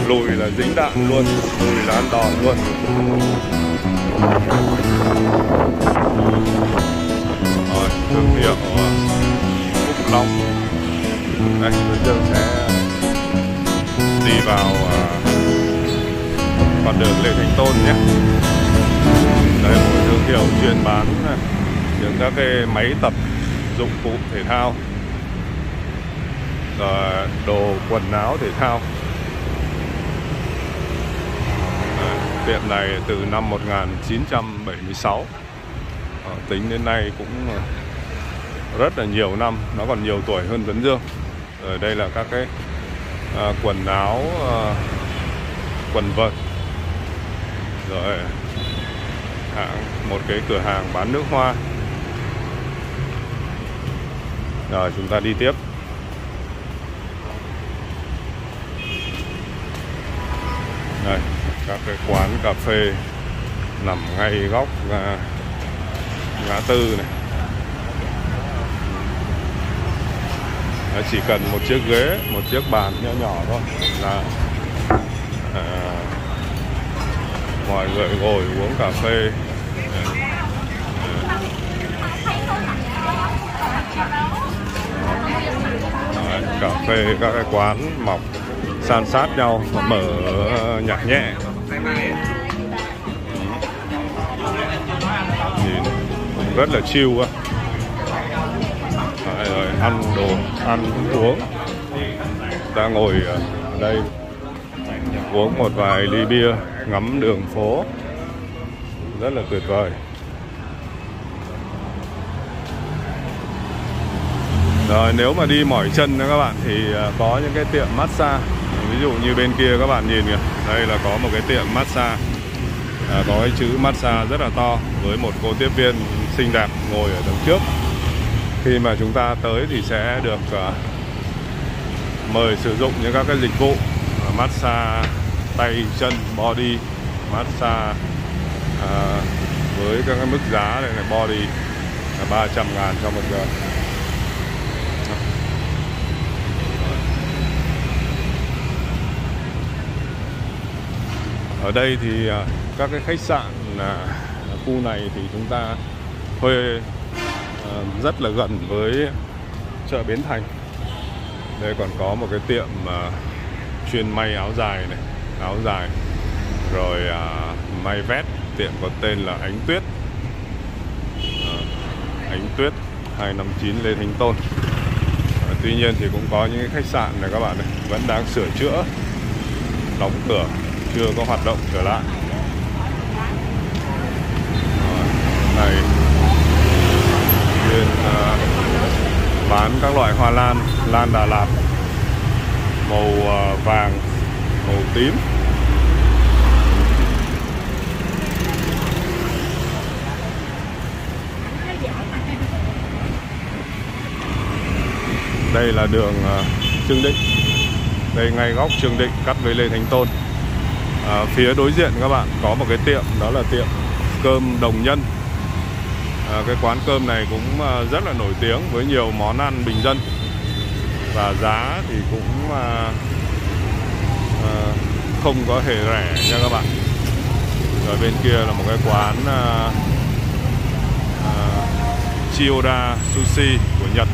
Speaker 1: lùi là dính đạn luôn lùi là ăn đòn luôn rồi thương hiệu ờ, phúc long đây chúng tôi sẽ đi vào ờ, con đường lê thánh tôn nhé đây là một thương hiệu chuyên bán ờ, những các cái máy tập dụng cụ thể thao rồi đồ quần áo thể thao tiệm này từ năm 1976 à, ờ, tính đến nay cũng ờ, rất là nhiều năm nó còn nhiều tuổi hơn Tuấn Dương ở đây là các cái à, quần áo à, quần vợt rồi hãng à, một cái cửa hàng bán nước hoa rồi chúng ta đi tiếp cái quán cà phê nằm ngay góc ngã, à, ngã tư này Nó chỉ cần một chiếc ghế một chiếc bàn nhỏ nhỏ thôi là à, mọi người ngồi uống cà phê Đấy, cà phê các cái quán mọc san sát nhau mở nhạc nhẹ rất là chill quá Đấy, rồi ăn đồ ăn uống ta ngồi ở đây uống một vài ly bia ngắm đường phố rất là tuyệt vời rồi nếu mà đi mỏi chân nữa các bạn thì à, có những cái tiệm massage ví dụ như bên kia các bạn nhìn kìa đây là có một cái tiệm massage à, có cái chữ massage rất là to với một cô tiếp viên xinh đẹp ngồi ở đằng trước khi mà chúng ta tới thì sẽ được uh, mời sử dụng những các cái dịch vụ uh, massage tay chân body massage uh, với các cái mức giá này là body là 300 ngàn cho một giờ ở đây thì các cái khách sạn là khu này thì chúng ta thuê ờ, rất là gần với chợ Bến Thành đây còn có một cái tiệm ờ, chuyên may áo dài này áo dài rồi ờ, may vét, tiệm có tên là Ánh Tuyết Ánh Tuyết 259 Lê Thánh Tôn Tuy nhiên thì cũng có những khách sạn này các bạn này vẫn đang sửa chữa đóng cửa chưa có hoạt động trở lại bán các loại hoa lan lan Đà Lạt màu ờ, vàng màu tím đây là đường ờ, Trương Định đây ngay góc Trương Định cắt với Lê Thánh Tôn à, phía đối diện các bạn có một cái tiệm đó là tiệm cơm Đồng Nhân à, cái quán cơm này cũng ờ, rất là nổi tiếng với nhiều món ăn bình dân và giá thì cũng à, à, không có hề rẻ nha các bạn rồi bên kia là một cái quán à, à, Chioda Sushi của Nhật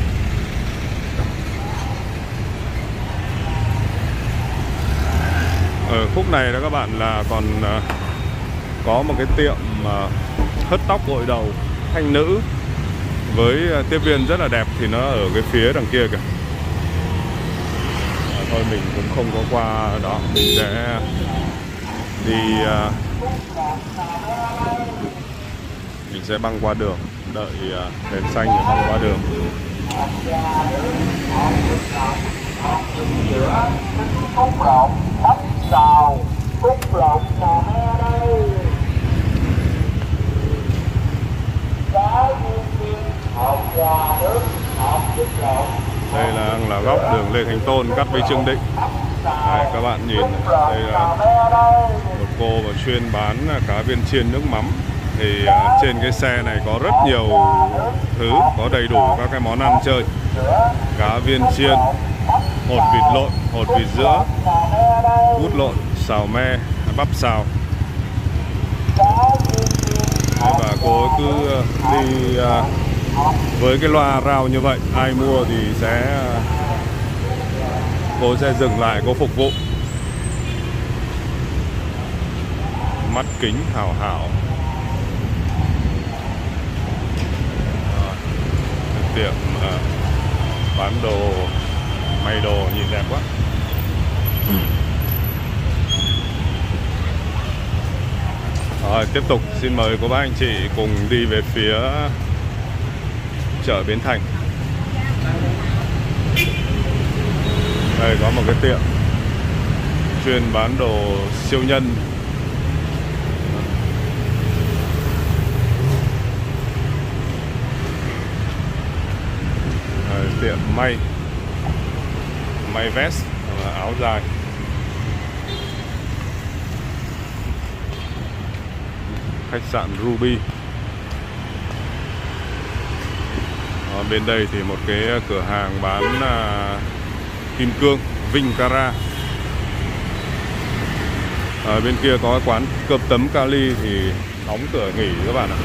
Speaker 1: ở khúc này đó các bạn là còn có một cái tiệm hớt tóc gội đầu thanh nữ với à, tiếp viên rất là đẹp thì nó ở cái phía đằng kia kìa à, thôi mình cũng không có qua đó mình sẽ đi uh, mình sẽ băng qua đường đợi uh, đèn xanh để băng qua đường giữa
Speaker 2: quốc lộ bắc sào quốc lộ cà đây
Speaker 1: đây là là góc đường Lê Thánh Tôn cắt với Trương Định đây, các bạn nhìn đây là một cô mà chuyên bán cá viên chiên nước mắm thì à, trên cái xe này có rất nhiều thứ có đầy đủ các cái món ăn chơi cá viên chiên hột vịt lộn hột vịt giữa, hút lộn xào me bắp xào cố cứ ờ, đi ờ, với cái loa rào như vậy ai mua thì sẽ ờ, cô sẽ dừng lại cô phục vụ mắt kính hảo hảo Rồi, tiệm bán đồ may đồ nhìn đẹp quá ừ. Rồi tiếp tục xin mời cô bác anh chị cùng đi về phía chợ Bến Thành Đây có một cái tiệm chuyên bán đồ siêu nhân Đây, tiệm may may vest áo dài khách sạn Ruby Ở bên đây thì một cái cửa hàng bán à, kim cương Vinh Cara Ở bên kia có quán cơm tấm Cali thì đóng cửa nghỉ các bạn ạ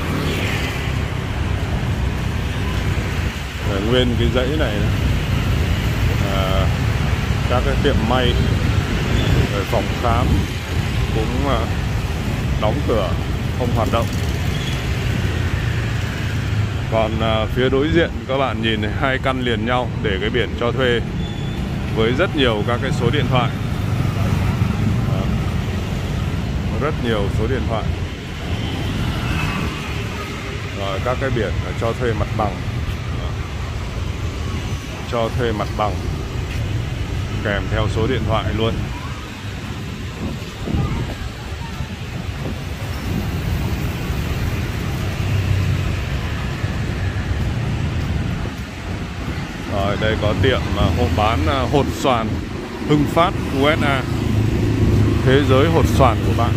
Speaker 1: Để nguyên cái dãy này à, các cái tiệm may phòng khám cũng à, đóng cửa không hoạt động còn à, phía đối diện các bạn nhìn hai căn liền nhau để cái biển cho thuê với rất nhiều các cái số điện thoại rất nhiều số điện thoại rồi các cái biển cho thuê mặt bằng cho thuê mặt bằng kèm theo số điện thoại luôn Rồi đây có tiệm à, hộ bán à, hột xoàn Hưng Phát USA Thế giới hột xoàn của bạn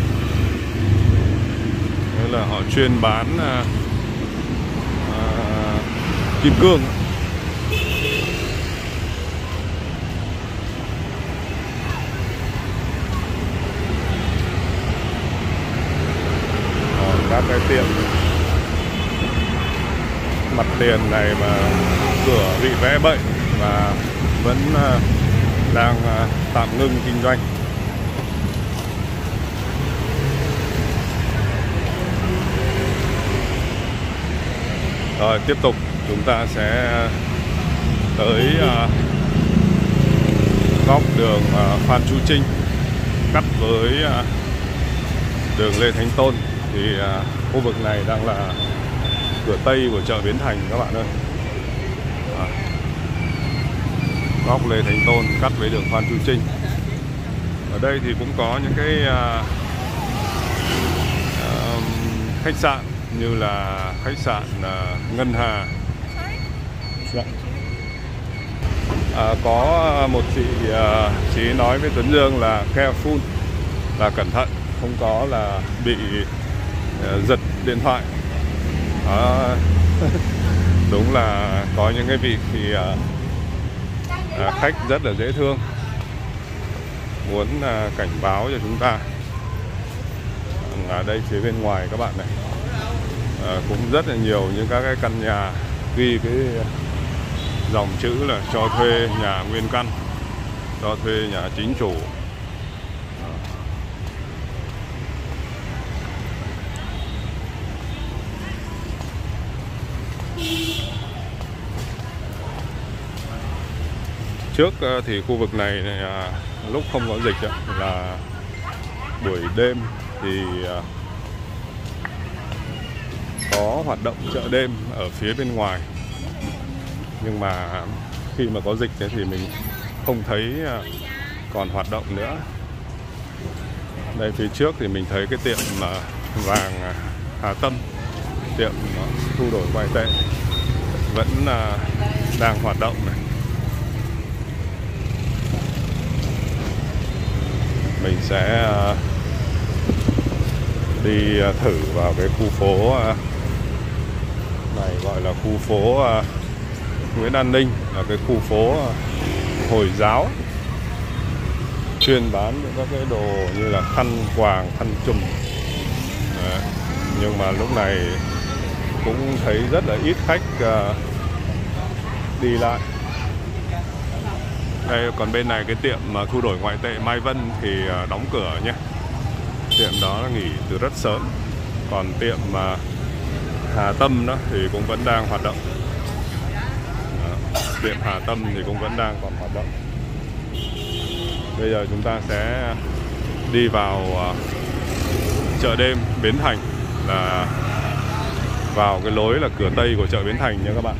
Speaker 1: Đây là họ chuyên bán à, à, kim cương Rồi, các cái tiệm mặt tiền này mà cửa bị vẽ bậy và vẫn ờ, đang ờ, tạm ngưng kinh doanh Rồi tiếp tục chúng ta sẽ tới ờ, góc đường Phan Chu Trinh cắt với đường Lê Thánh Tôn thì khu vực này đang là cửa Tây của chợ Bến Thành các bạn ơi góc Lê Thánh Tôn cắt với đường Phan Chu Trinh ở đây thì cũng có những cái à, à, khách sạn như là khách sạn à, Ngân Hà à, có một chị à, chị nói với Tuấn Dương là careful là cẩn thận không có là bị à, giật điện thoại à, đúng là có những cái vị thì à, à, khách rất là dễ thương muốn à, cảnh báo cho chúng ta ở à, đây phía bên ngoài các bạn này à, cũng rất là nhiều những các cái căn nhà ghi cái dòng chữ là cho thuê nhà nguyên căn cho thuê nhà chính chủ trước ờ, thì khu vực này, à, lúc không có dịch là buổi đêm thì à, có hoạt động chợ đêm ở phía bên ngoài nhưng mà khi mà có dịch thì mình không thấy à, còn hoạt động nữa đây phía trước thì mình thấy cái tiệm vàng Hà Tâm tiệm thu đổi ngoại tệ vẫn đang hoạt động này mình sẽ ờ, đi ờ, thử vào cái khu phố ờ, này gọi là khu phố Nguyễn An Ninh là cái khu phố Hồi giáo chuyên bán những các cái đồ như là khăn quàng, khăn trùm nhưng mà lúc này cũng thấy rất là ít khách đi lại đây còn bên này cái tiệm mà thu đổi ngoại tệ Mai Vân thì à, đóng cửa nhé tiệm đó nghỉ từ rất sớm còn tiệm mà Hà Tâm đó thì cũng vẫn đang hoạt động đó. tiệm Hà Tâm thì cũng vẫn đang còn hoạt động bây giờ chúng ta sẽ đi vào à, chợ đêm Bến Thành là vào cái lối là cửa Tây của chợ Bến Thành nha các bạn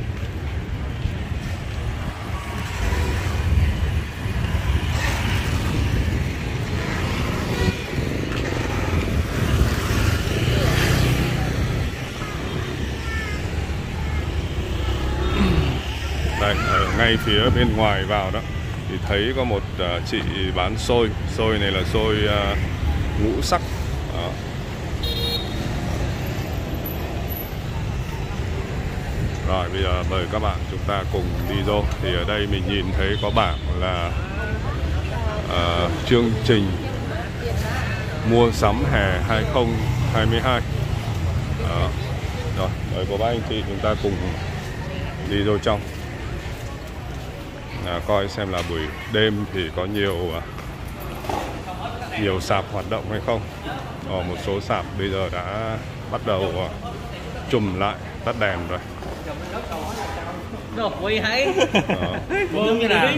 Speaker 1: ngay phía bên ngoài vào đó thì thấy có một uh, chị bán xôi xôi này là xôi uh, ngũ sắc đó. rồi bây giờ mời các bạn chúng ta cùng đi vô thì ở đây mình nhìn thấy có bảng là uh, chương trình mua sắm hè 2022 đó. rồi mời cô bác anh chị chúng ta cùng đi vô trong à, coi xem là buổi đêm thì có nhiều à, nhiều sạp hoạt động hay không ở ờ, một số sạp bây giờ đã bắt đầu à, chùm lại tắt đèn rồi
Speaker 2: nó quay thấy ờ, cũng vâng, giống như là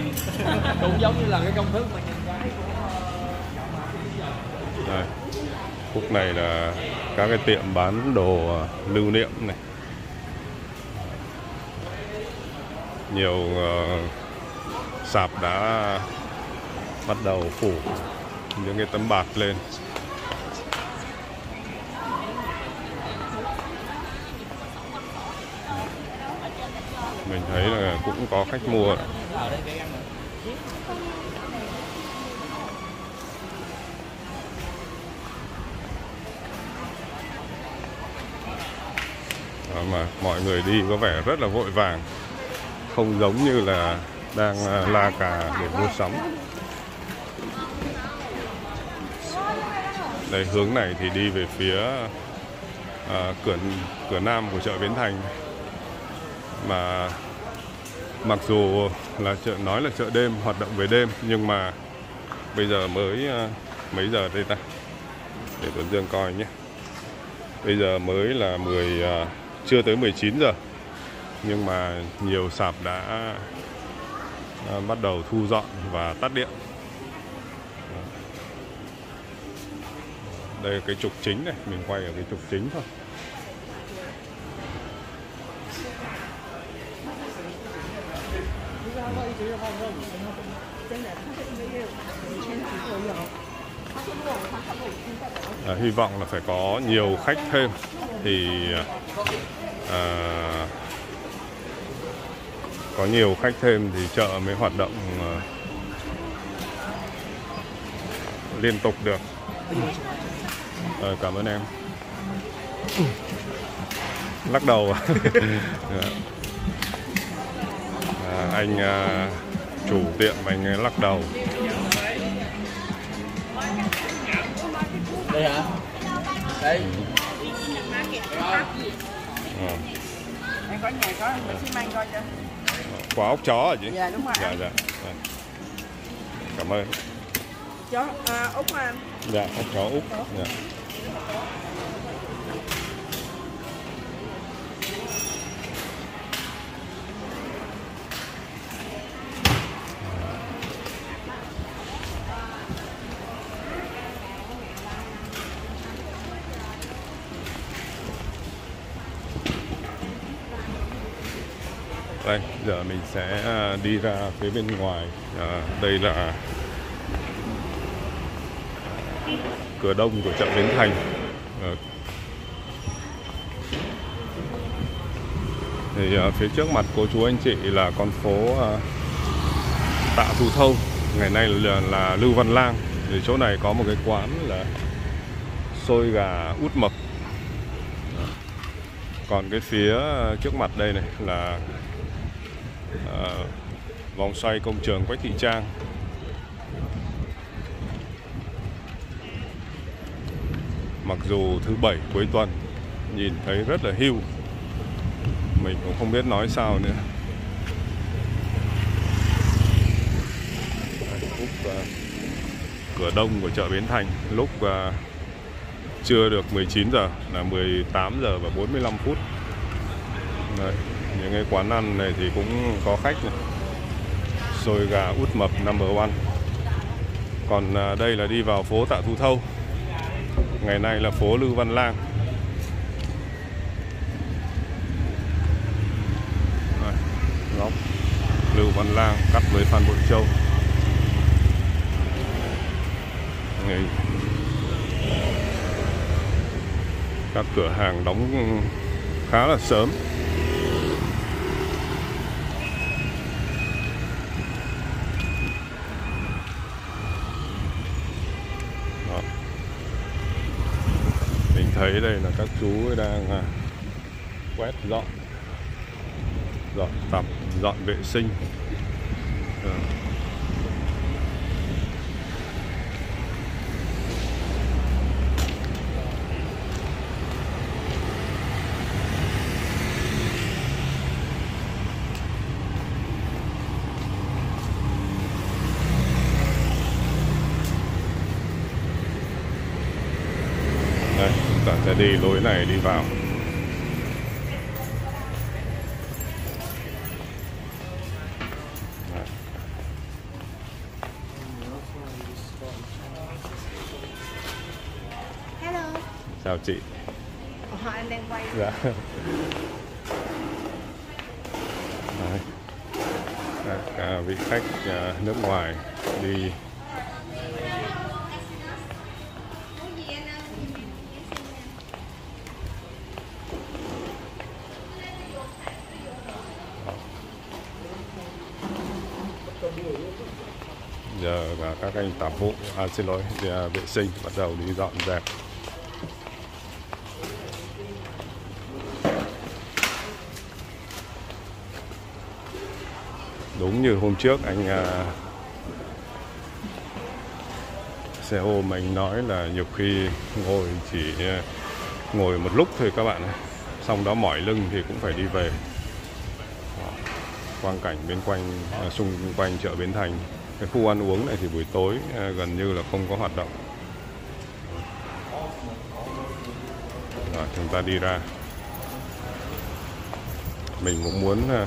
Speaker 2: cũng giống như là cái công thức mà
Speaker 3: nhìn cái
Speaker 1: đây khúc này là các cái tiệm bán đồ à, lưu niệm này nhiều uh, sạp đã bắt đầu phủ những cái tấm bạt lên mình thấy là cũng có khách mua Đó mà mọi người đi có vẻ rất là vội vàng không giống như là đang à, la cà để mua sắm đây hướng này thì đi về phía à, cửa cửa nam của chợ Bến Thành mà mặc dù là chợ nói là chợ đêm hoạt động về đêm nhưng mà bây giờ mới à, mấy giờ đây ta để Tuấn Dương coi nhé bây giờ mới là 10 à, chưa tới 19 giờ nhưng mà nhiều sạp đã Ờ, bắt đầu thu dọn và tắt điện đây là cái trục chính này mình quay ở cái trục chính thôi à, hy vọng là phải có nhiều khách thêm thì à, có nhiều khách thêm thì chợ mới hoạt động ờ, liên tục được ờ, cảm ơn em lắc đầu à, anh uh, chủ tiệm anh lắc đầu
Speaker 3: đây hả
Speaker 2: đây ừ. em có nhà có mình xin mang coi cho
Speaker 1: quả ốc chó hả chị? Dạ đúng rồi. Dạ dạ. dạ cảm ơn.
Speaker 2: Chó à, Úc mà.
Speaker 1: Dạ ốc chó Úc. Dạ. sẽ à, đi ra phía bên ngoài à, đây là cửa đông của chợ Bến Thành à, thì à, phía trước mặt cô chú anh chị là con phố à, Tạ Thu Thâu ngày nay là, là Lưu Văn Lang thì chỗ này có một cái quán là xôi gà út mập còn cái phía trước mặt đây này là à, vòng xoay công trường Quách Thị Trang mặc dù thứ bảy cuối tuần nhìn thấy rất là hưu mình cũng không biết nói sao nữa lúc uh, ờ, cửa đông của chợ Bến Thành lúc uh, ờ, chưa được 19 giờ là 18 giờ và 45 phút Đấy, những cái quán ăn này thì cũng có khách này. rồi gà út mập number one còn à, đây là đi vào phố Tạ Thu Thâu ngày nay là phố Lưu Văn Lang Đây, Lưu Văn Lang cắt với Phan Bội Châu các cửa hàng đóng khá là sớm thấy đây là các chú đang à, quét dọn dọn tập dọn vệ sinh đi vào Hello. Chào chị.
Speaker 2: Ồ, anh đang quay. Dạ.
Speaker 1: Đấy. Các à, vị khách à, nước ngoài đi anh tạp vụ à, xin lỗi để dạ, vệ sinh bắt đầu đi dọn dẹp đúng như hôm trước anh à, xe ôm anh nói là nhiều khi ngồi chỉ à, ngồi một lúc thôi các bạn xong đó mỏi lưng thì cũng phải đi về quang cảnh bên quanh à, xung quanh chợ bến thành cái khu ăn uống này thì buổi tối à, gần như là không có hoạt động rồi chúng ta đi ra mình cũng muốn à,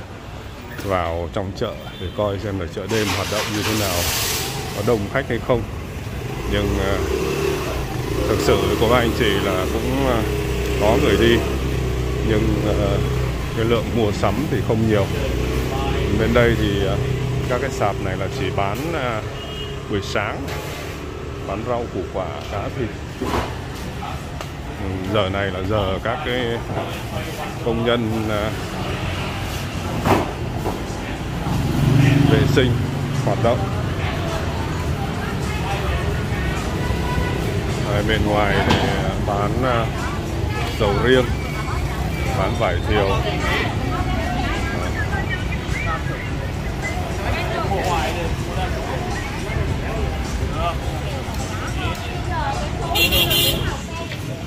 Speaker 1: vào trong chợ để coi xem là chợ đêm hoạt động như thế nào có đông khách hay không nhưng à, thực sự có ba anh chị là cũng có người đi nhưng cái lượng mua sắm thì không nhiều Bên đây thì các cái sạp này là chỉ bán à, buổi sáng bán rau củ quả cá thịt ừ, giờ này là giờ các cái công nhân à, vệ sinh hoạt động ở bên ngoài thì à, bán à, sầu riêng bán vải thiều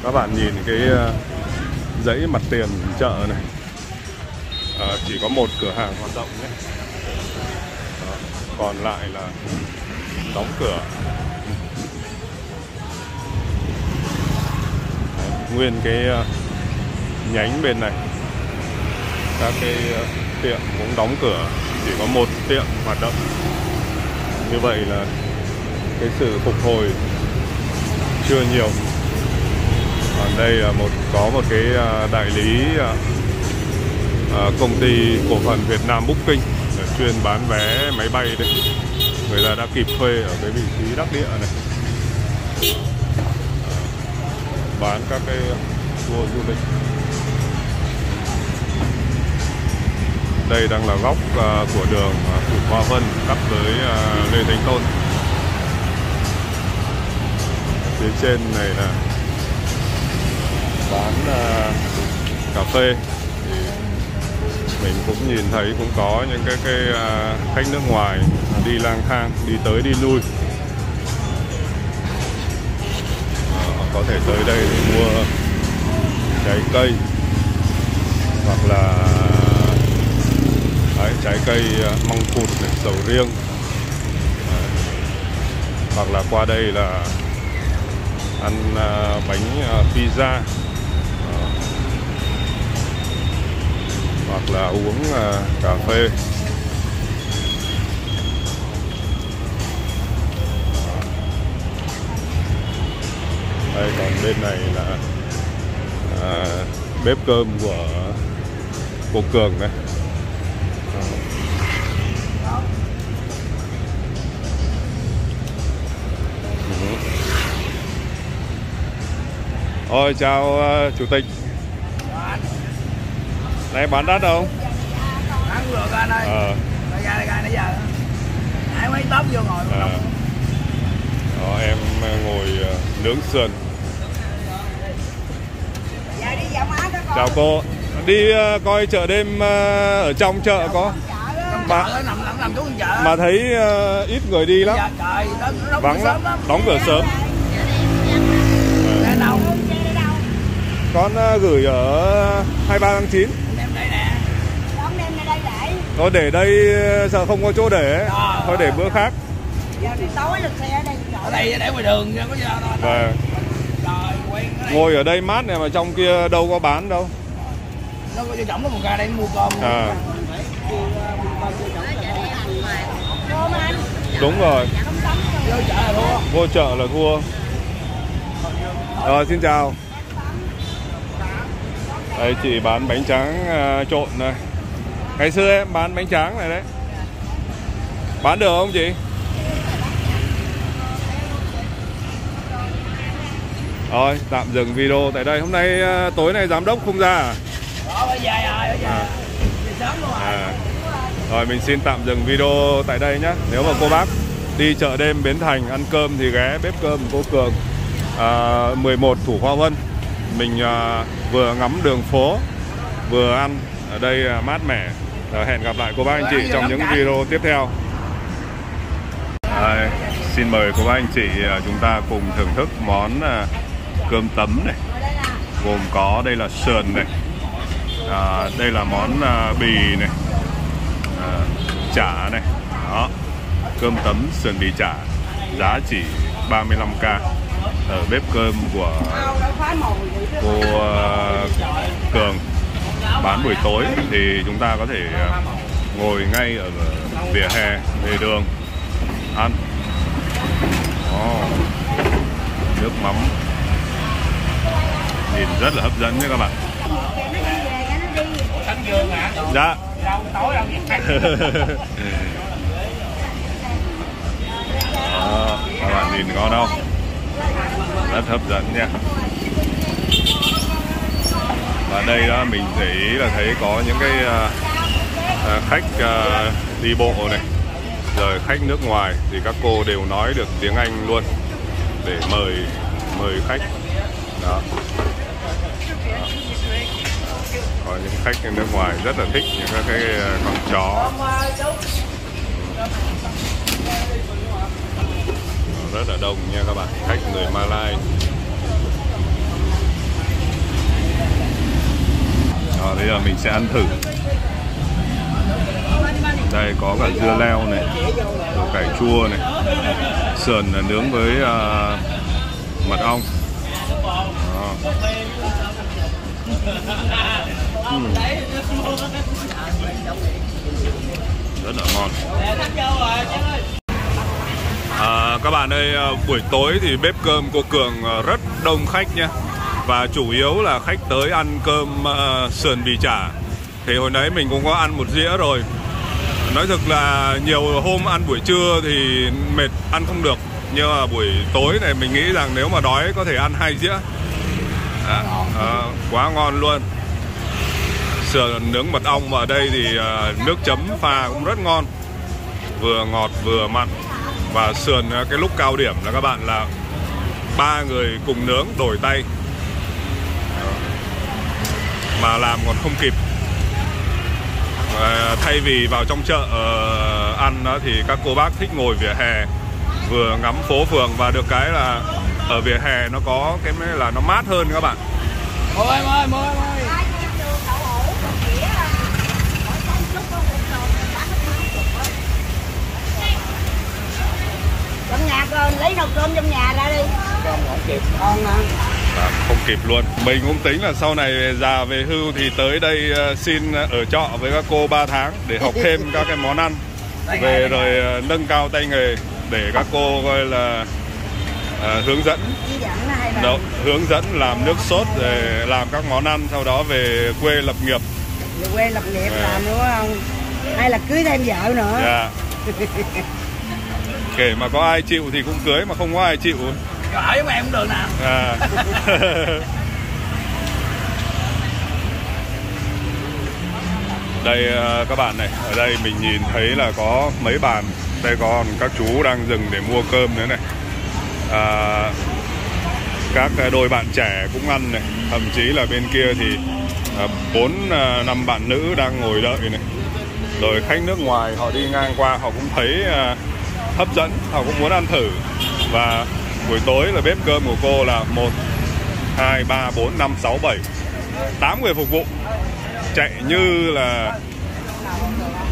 Speaker 1: các bạn nhìn cái ờ, dãy mặt tiền chợ này à, chỉ có một cửa hàng hoạt động nhé Đó. còn lại là đóng cửa nguyên cái ờ, nhánh bên này các cái tiệm cũng đóng cửa chỉ có một tiệm hoạt động như vậy là cái sự phục hồi chưa nhiều ở đây là một có một cái à, đại lý à, à, công ty cổ phần Việt Nam Booking để chuyên bán vé máy bay đấy người ta đã kịp thuê ở cái vị trí đắc địa này bán các cái tour du lịch đây đang là góc của đường Phủ Hoa Vân cắt tới Lê Thánh Tôn phía trên này là bán uh, cà phê thì mình cũng nhìn thấy cũng có những cái, cái uh, khách nước ngoài đi lang thang đi tới đi lui họ ờ, có thể tới đây để mua trái cây hoặc là đấy, trái cây măng cụt này, sầu riêng đấy. hoặc là qua đây là ăn à, bánh à, pizza à, hoặc là uống cà phê đây còn bên này là à, bếp cơm của cô cường này Thôi chào uh, chủ tịch đây bán đất không?
Speaker 2: Bán vừa anh ơi Ờ Nãy mấy tóc vô ngồi à.
Speaker 1: Đó, em ờ, ngồi uh, nướng sườn
Speaker 2: dạ, đi dạo mát Chào cô
Speaker 1: Đi uh, coi chợ đêm uh, ở trong chợ có mà mà thấy uh, ít người đi lắm
Speaker 2: vắng lắm đóng cửa dạ. sớm
Speaker 1: Con ờ, gửi ở 23 tháng 9 Đem đây nè
Speaker 2: Con đem đây để
Speaker 1: Thôi để đây giờ không có chỗ để Đó, Thôi để bữa khác
Speaker 2: Giờ thì tối được xe ở đây Ở đây để ngoài đường nha có giờ đâu
Speaker 1: Vâng Ngồi ở đây mát này mà trong kia đâu có bán đâu
Speaker 2: Nó có chỗ trống nó một ca đây mua cơm à.
Speaker 1: Ờ, Đúng dạ, rồi Vô chợ là thua Vô chợ là thua Rồi xin chào đây chị bán bánh tráng à, trộn này Ngày xưa em bán bánh tráng này đấy Bán được không chị? Rồi tạm dừng video tại đây Hôm nay à, tối nay giám đốc không ra à? à. à. Rồi mình xin tạm dừng video tại đây nhé Nếu mà cô bác đi chợ đêm Bến Thành ăn cơm thì ghé bếp cơm cô Cường à, 11 Thủ Khoa Vân Mình à, vừa ngắm đường phố vừa ăn ở đây à, mát mẻ ờ, hẹn gặp lại cô bác anh chị vâng, trong những video tiếp theo Đây, xin mời cô bác anh chị à, chúng ta cùng thưởng thức món à, cơm tấm này gồm có đây là sườn này à, đây là món bì này à, chả này đó cơm tấm sườn bì chả giá chỉ 35k ở ờ, bếp cơm của
Speaker 2: cô ờ,
Speaker 1: Cường bán buổi tối thì chúng ta có thể ờ, ngồi ngay ở vỉa hè lề đường ăn oh, nước mắm nhìn rất là hấp dẫn nhé các bạn dạ à, các bạn nhìn ngon không rất hấp dẫn nha và đây đó mình để ý là thấy có những cái uh, khách uh, đi bộ này rồi khách nước ngoài thì các cô đều nói được tiếng Anh luôn để mời mời khách đó, đó. có những khách nước ngoài rất là thích những các cái con chó rất là đông nha các bạn khách người Malai rồi bây giờ mình sẽ ăn thử đây có cả dưa leo này rồi cải chua này sườn là nướng với uh, mật ong à. uhm. rất là ngon À, các bạn ơi, ờ, buổi tối thì bếp cơm cô Cường ờ, rất đông khách nhé Và chủ yếu là khách tới ăn cơm uh, sườn bì chả Thì hồi nãy mình cũng có ăn một dĩa rồi Nói thực là nhiều hôm ăn buổi trưa thì mệt ăn không được Nhưng mà buổi tối này mình nghĩ rằng nếu mà đói có thể ăn hai dĩa à, à, Quá ngon luôn Sườn nướng mật ong mà ở đây thì uh, nước chấm pha cũng rất ngon Vừa ngọt vừa mặn và sườn à, cái lúc cao điểm là các bạn là ba người cùng nướng đổi tay mà làm còn không kịp à, thay vì vào trong chợ uh, ăn đó, thì các cô bác thích ngồi vỉa hè vừa ngắm phố phường và được cái là ở vỉa hè nó có cái là nó mát hơn các bạn mời
Speaker 2: mời mời mời trong nhà con lấy nồi cơm trong nhà ra đi con không kịp con
Speaker 1: À, không kịp luôn mình cũng tính là sau này già về hưu thì tới đây ờ, xin ở trọ với các cô 3 tháng để học thêm các cái món ăn về rồi ờ, nâng cao tay nghề để các cô coi là à, hướng dẫn Đó, hướng dẫn làm nước sốt để làm các món ăn sau đó về quê lập nghiệp
Speaker 2: về quê lập nghiệp à. làm đúng không hay là cưới thêm vợ nữa yeah. Dạ.
Speaker 1: kể mà có ai chịu thì cũng cưới mà không có ai chịu
Speaker 2: ở với em cũng được nè
Speaker 1: à. đây à, các bạn này ở đây mình nhìn thấy là có mấy bàn đây còn các chú đang dừng để mua cơm nữa này à, các à, đôi bạn trẻ cũng ăn này thậm chí là bên kia thì à, bốn à, năm bạn nữ đang ngồi đợi này rồi khách nước ngoài họ đi ngang qua họ cũng thấy à, hấp dẫn họ cũng muốn ăn thử và buổi tối là bếp cơm của cô là 1 2 3 4 5 6 7 8 người phục vụ chạy như là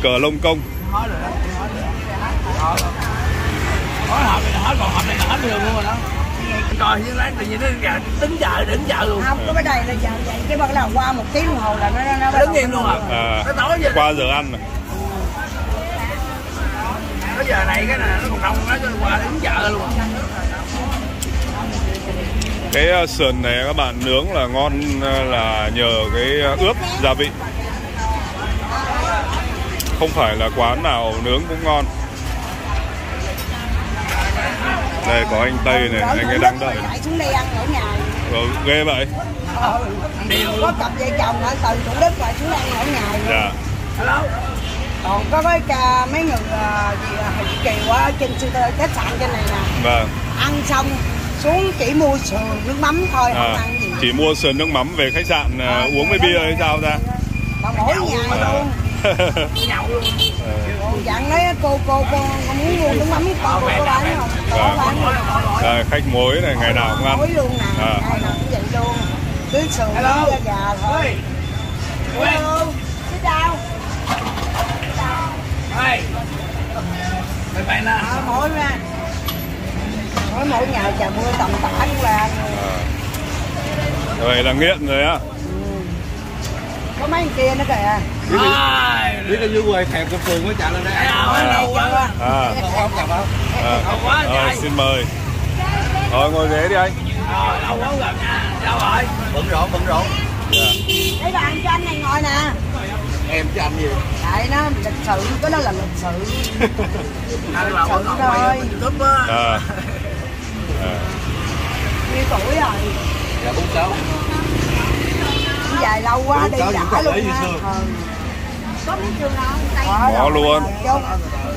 Speaker 1: cờ lông công
Speaker 2: phối hợp này là còn hợp này là hết luôn rồi đó coi như lát tự nhiên nó tính giờ đỉnh giờ luôn không có cái đây là giờ vậy cái bắt đầu qua một tiếng đồng hồ là nó nó, nó đứng im luôn à, à, nó tối vậy qua giờ ăn này tới giờ này cái này nó còn đông nó qua đến chợ luôn
Speaker 1: cái ờ, sườn này các bạn nướng là ngon ờ, là nhờ cái ờ, ướp gia vị không phải là quán nào nướng cũng ngon đây có anh tây này anh ấy đang đợi xuống ừ, ghê vậy
Speaker 2: có cặp vợ chồng ở từ thủ đức rồi xuống ăn ở nhà dạ còn có mấy cà, mấy người uh, gì uh, kỳ quá ở trên siêu khách sạn trên này nè vâng. ăn xong xuống chỉ mua sườn nước mắm thôi à, không ăn gì chỉ mua
Speaker 1: sườn nước mắm về khách sạn à, à, uống với bia hay sao ra mà mỗi nhà à.
Speaker 2: dặn đấy cô cô cô không muốn mua nước mắm cô có bán không có vâng. bán à,
Speaker 1: khách muối này ngày nào cũng ăn muối luôn nè à. ngày
Speaker 2: nào cũng vậy luôn cứ sườn gà thôi bạn đó à, mỗi mỗi mỗi ngày trời mưa tầm tã luôn là
Speaker 1: rồi là nghiện rồi á ừ.
Speaker 2: có mấy kia nữa kìa
Speaker 1: biết là dưới quê thèm trong phường mới chạy lên đây à. quá
Speaker 2: không gặp không à. rồi xin mời
Speaker 1: rồi ngồi ghế đi anh lâu
Speaker 2: quá gặp nha
Speaker 1: đâu rồi bận rộn bận rộn
Speaker 2: đây bàn cho anh này ngồi nè em chứ anh gì đấy nó lịch sự cái đó là lịch sự lịch sự thôi
Speaker 1: à. à. nhiêu tuổi rồi dạ bốn sáu
Speaker 2: dài lâu quá đi đã luôn ha ừ. có miếng trường nào không bỏ luôn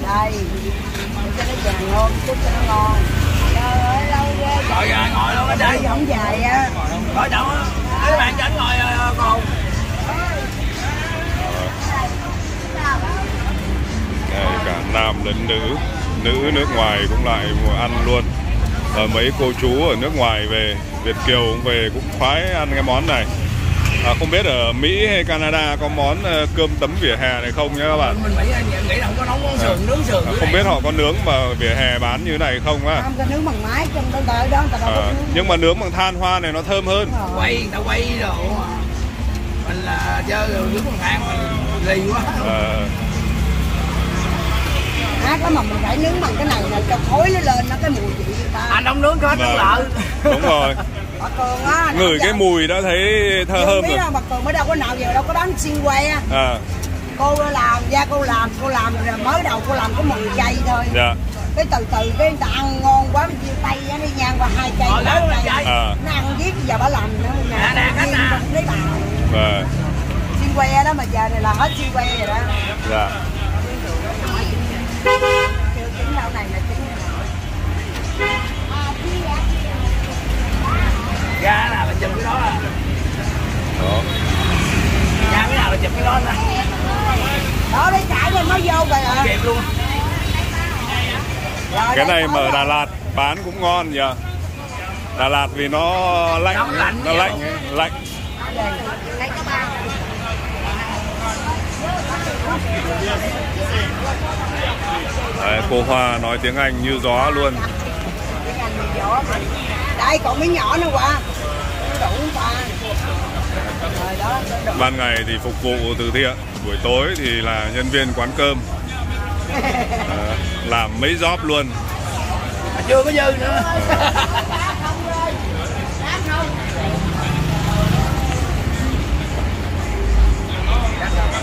Speaker 2: đây cho nó vàng hơn chút cho nó ngon trời lâu ghê trời ngồi luôn ở đây không dài á ngồi đâu á các bạn cho ngồi ờ, còn
Speaker 1: Đây, cả nam lẫn nữ nữ nước ngoài cũng lại ăn luôn ở mấy cô chú ở nước ngoài về Việt Kiều cũng về cũng khoái ăn cái món này à, không biết ở Mỹ hay Canada có món ờ, cơm tấm vỉa hè này không nhá các bạn
Speaker 2: không ờ, à, không biết họ
Speaker 1: có nướng mà vỉa hè bán như này không á à, nhưng mà nướng bằng than hoa này nó thơm hơn
Speaker 2: quay quay đồ mình là nướng bằng than
Speaker 1: ly quá à.
Speaker 2: À, có mà mình phải nướng bằng cái này là cho khối nó lên nó cái mùi vị ta anh không ông nướng hết nước lợn đúng rồi bà cường á ngửi cái
Speaker 1: mùi đã thấy thơ Nhưng hơm rồi đâu,
Speaker 2: bà cường mới đâu có nào giờ đâu có bán xiên que à. cô làm ra cô làm cô làm rồi mới đầu cô làm có 10 cây thôi dạ cái từ từ cái người ta ăn ngon quá mình chia tay á đi ngang qua hai cây ờ, dạ. nó ăn giết giờ bà làm nữa nè nè lấy bà vâng quay đó mà giờ này là hết chi quay rồi đó dạ kêu chính đậu này là chính ra là chụp cái đó à
Speaker 1: đó
Speaker 2: dạ. ra cái nào là chụp cái đó ta đó để chạy rồi mới vô rồi à kịp luôn
Speaker 1: rồi, cái này mở Đà Lạt bán cũng ngon nhờ Đà Lạt vì nó lạnh nó lạnh, lạnh. Đấy, cô Hoa nói tiếng Anh như gió luôn
Speaker 2: đây còn mấy nhỏ nữa qua
Speaker 1: ban ngày thì phục vụ từ thiện buổi tối thì là nhân viên quán cơm à, làm mấy job luôn chưa có dư nữa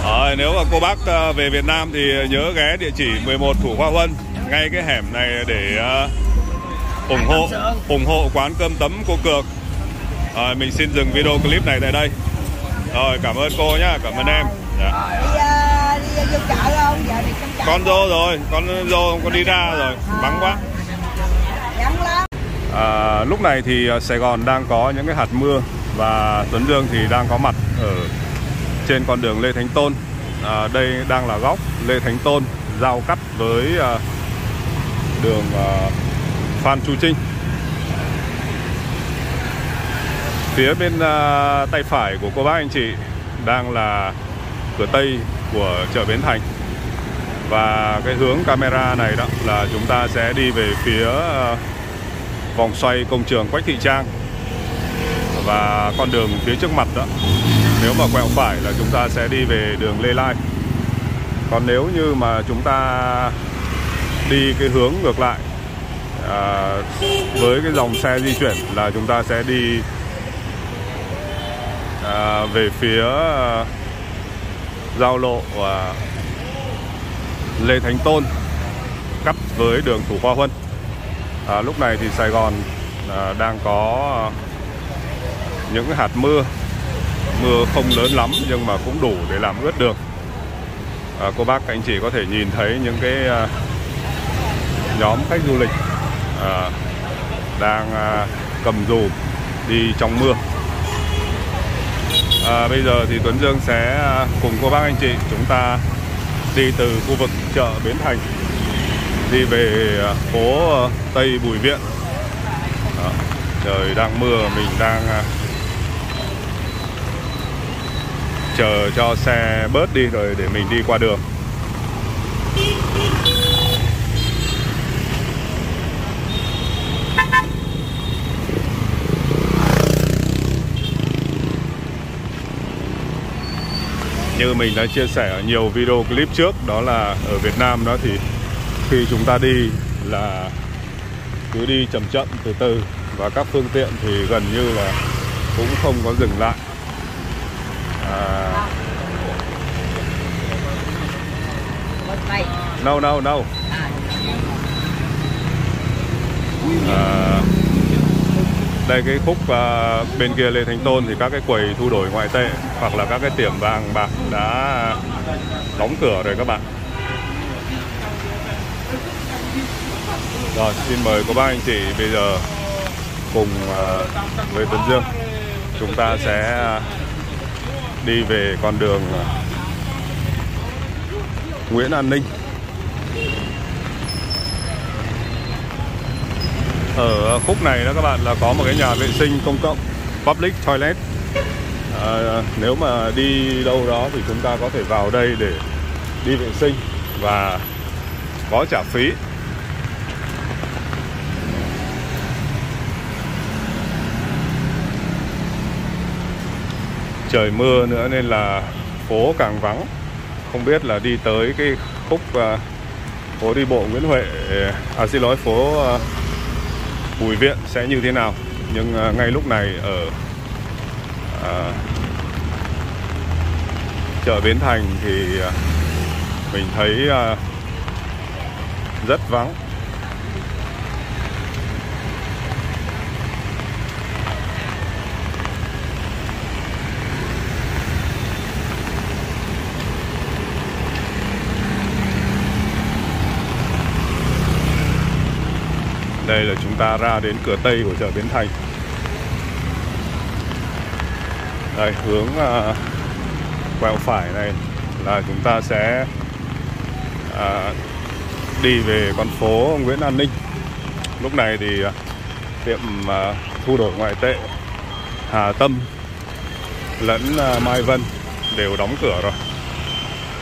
Speaker 1: À, nếu mà cô bác ờ, về Việt Nam thì nhớ ghé địa chỉ 11 Thủ Khoa Huân ngay cái hẻm này để uh, ủng hộ ủng hộ quán cơm tấm cô Cược. À, mình xin dừng video clip này tại đây. Rồi cảm ơn cô nhá, cảm ơn em. Dạ. dạ con dô rồi, con dô con đi ra rồi, bắn quá. À, lúc này thì Sài Gòn đang có những cái hạt mưa và Tuấn Dương thì đang có mặt ở trên con đường Lê Thánh Tôn à, đây đang là góc Lê Thánh Tôn giao cắt với à, đường à, Phan Chu Trinh phía bên à, tay phải của cô bác anh chị đang là cửa Tây của chợ Bến Thành và cái hướng camera này đó là chúng ta sẽ đi về phía à, vòng xoay công trường Quách Thị Trang và con đường phía trước mặt đó nếu mà quẹo phải là chúng ta sẽ đi về đường Lê Lai còn nếu như mà chúng ta đi cái hướng ngược lại à, với cái dòng xe di chuyển là chúng ta sẽ đi à, về phía à, giao lộ à, Lê Thánh Tôn cắt với đường Thủ Khoa Huân à, lúc này thì Sài Gòn à, đang có à, những hạt mưa mưa không lớn lắm nhưng mà cũng đủ để làm ướt đường à, cô bác anh chị có thể nhìn thấy những cái à, nhóm khách du lịch à, đang à, cầm dù đi trong mưa à, bây giờ thì Tuấn Dương sẽ à, cùng cô bác anh chị chúng ta đi từ khu vực chợ Bến Thành đi về à, phố à, Tây Bùi Viện à, trời đang mưa mình đang chờ cho xe bớt đi rồi để mình đi qua đường như mình đã chia sẻ ở nhiều video clip trước đó là ở Việt Nam đó thì khi chúng ta đi là cứ đi chậm chậm từ từ và các phương tiện thì gần như là cũng không có dừng lại Uh, no, no, no. Uh, đây cái khúc uh, bên kia Lê Thánh Tôn thì các cái quầy thu đổi ngoại tệ hoặc là các cái tiệm vàng bạc đã đóng cửa rồi các bạn. Rồi, xin mời các ba anh chị bây giờ cùng uh, với Tuấn Dương chúng ta sẽ uh, đi về con đường ờ, Nguyễn An Ninh ở khúc này đó các bạn là có một cái nhà vệ sinh công cộng public toilet à, nếu mà đi đâu đó thì chúng ta có thể vào đây để đi vệ sinh và có trả phí trời mưa nữa nên là phố càng vắng không biết là đi tới cái khúc uh, phố đi bộ Nguyễn Huệ à xin lỗi phố uh, Bùi Viện sẽ như thế nào nhưng uh, ngay lúc này ở uh, chợ Bến Thành thì uh, mình thấy uh, rất vắng đây là chúng ta ra đến cửa Tây của chợ Bến Thành Đây hướng uh, quẹo phải này là chúng ta sẽ uh, đi về con phố Nguyễn An Ninh Lúc này thì uh, tiệm uh, thu đổi ngoại tệ Hà Tâm lẫn uh, Mai Vân đều đóng cửa rồi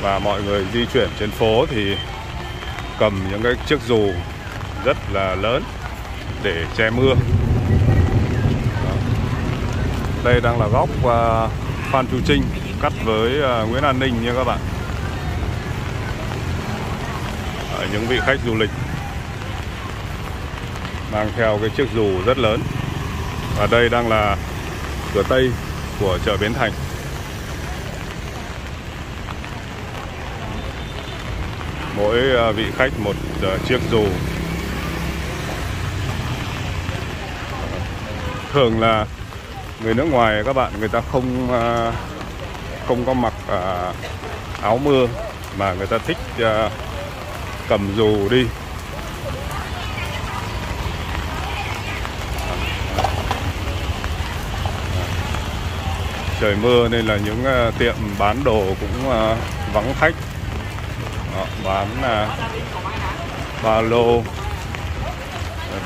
Speaker 1: Và mọi người di chuyển trên phố thì cầm những cái chiếc dù rất là lớn để che mưa đây đang là góc à, Phan Chu Trinh cắt với à, Nguyễn An Ninh nha các bạn Ở những vị khách du lịch mang theo cái chiếc dù rất lớn và đây đang là cửa Tây của chợ Bến Thành mỗi à, vị khách một chiếc dù thường là người nước ngoài các bạn người ta không à, không có mặc à, áo mưa mà người ta thích à, cầm dù đi trời mưa nên là những tiệm bán đồ cũng vắng khách Đó, bán ba lô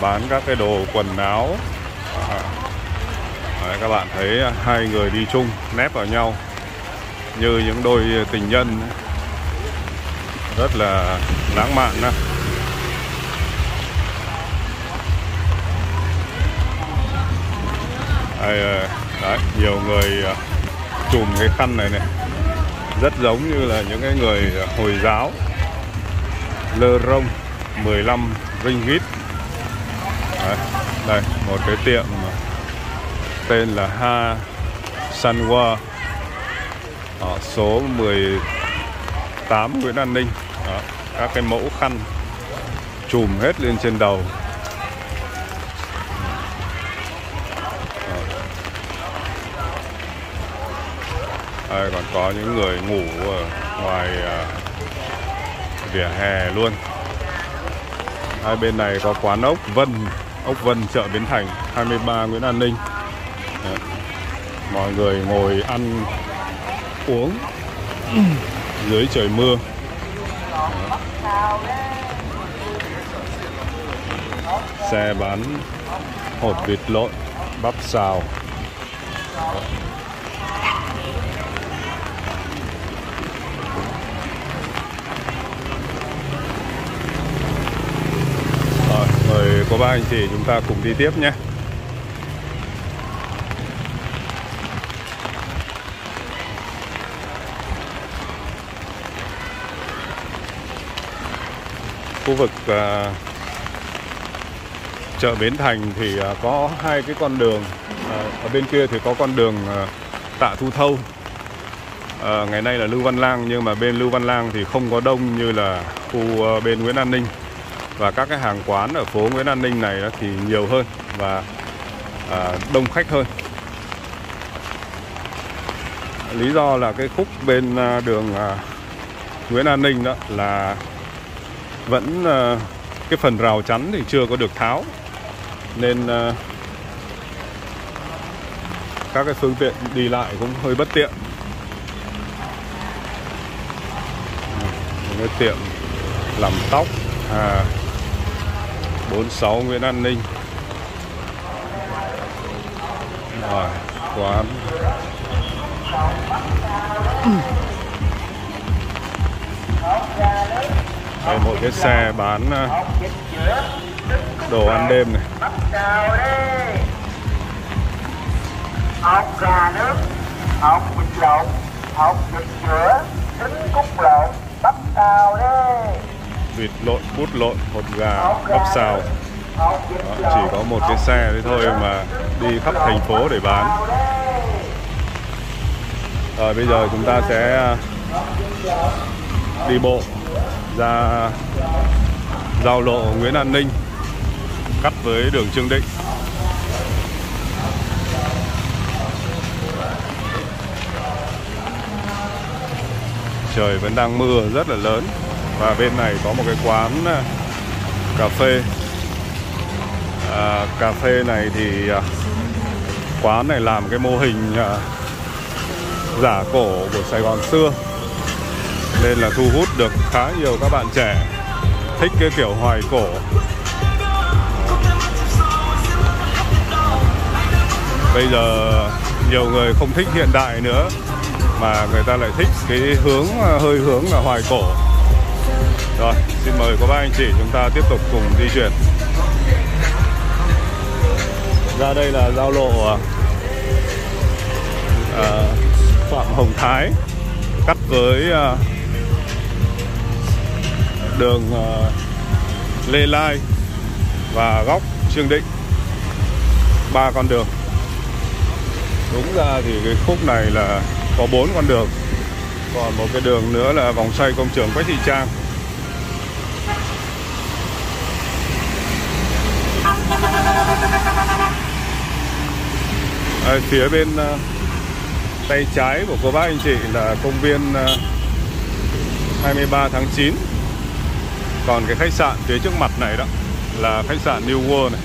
Speaker 1: bán các cái đồ quần áo Đấy, các bạn thấy hai người đi chung nép vào nhau như những đôi tình nhân rất là lãng mạn đó. Đấy, ờ, đấy, nhiều người ờ, chùm cái khăn này này rất giống như là những cái người ờ, Hồi giáo lơ rông 15 ringgit đấy đây một cái tiệm tên là Ha Sanwa ở số 18 Nguyễn An Ninh đó, các cái mẫu khăn chùm hết lên trên đầu Đây, còn có những người ngủ ở ngoài à, vỉa hè luôn hai bên này có quán ốc Vân Ốc Vân, chợ Bến Thành, 23 Nguyễn An Ninh. Đấy. Mọi người ngồi ăn uống dưới trời mưa. Đấy. Xe bán hột vịt lộn, bắp xào. Đấy. để có ba anh chị chúng ta cùng đi tiếp nhé khu vực à, chợ Bến Thành thì à, có hai cái con đường à, ở bên kia thì có con đường à, Tạ Thu Thâu à, ngày nay là Lưu Văn Lang nhưng mà bên Lưu Văn Lang thì không có đông như là khu à, bên Nguyễn An Ninh và các cái hàng quán ở phố Nguyễn An Ninh này thì nhiều hơn và à, đông khách hơn lý do là cái khúc bên à, đường à, Nguyễn An Ninh đó là vẫn à, cái phần rào chắn thì chưa có được tháo nên à, các cái phương tiện đi lại cũng hơi bất tiện cái tiệm làm tóc à, 46 Nguyễn An Ninh rồi quán đây một cái xe bán ờ, đồ ăn đêm này
Speaker 2: ốc gà nước ốc vịt lộn ốc vịt sữa trứng cút lộn bắp cao đi
Speaker 1: lộn bút lộn hột gà bắp xào Đó, chỉ có một cái xe đấy thôi mà đi khắp thành phố để bán rồi bây giờ chúng ta sẽ à, đi bộ ra giao lộ Nguyễn An Ninh cắt với đường Trương Định trời vẫn đang mưa rất là lớn và bên này có một cái quán à, cà phê à, cà phê này thì à, quán này làm cái mô hình à, giả cổ của Sài Gòn xưa nên là thu hút được khá nhiều các bạn trẻ thích cái kiểu hoài cổ bây giờ nhiều người không thích hiện đại nữa mà người ta lại thích cái hướng à, hơi hướng là hoài cổ rồi, xin mời các bác anh chị chúng ta tiếp tục cùng di chuyển Ra đây là giao lộ à, à, Phạm Hồng Thái Cắt với à, đường à, Lê Lai và góc Trương Định ba con đường Đúng ra thì cái khúc này là có bốn con đường Còn một cái đường nữa là vòng xoay công trường Quách Thị Trang à, phía bên uh, tay trái của cô bác anh chị là công viên uh, à, 23 tháng 9 còn cái khách sạn phía trước mặt này đó là khách sạn New World này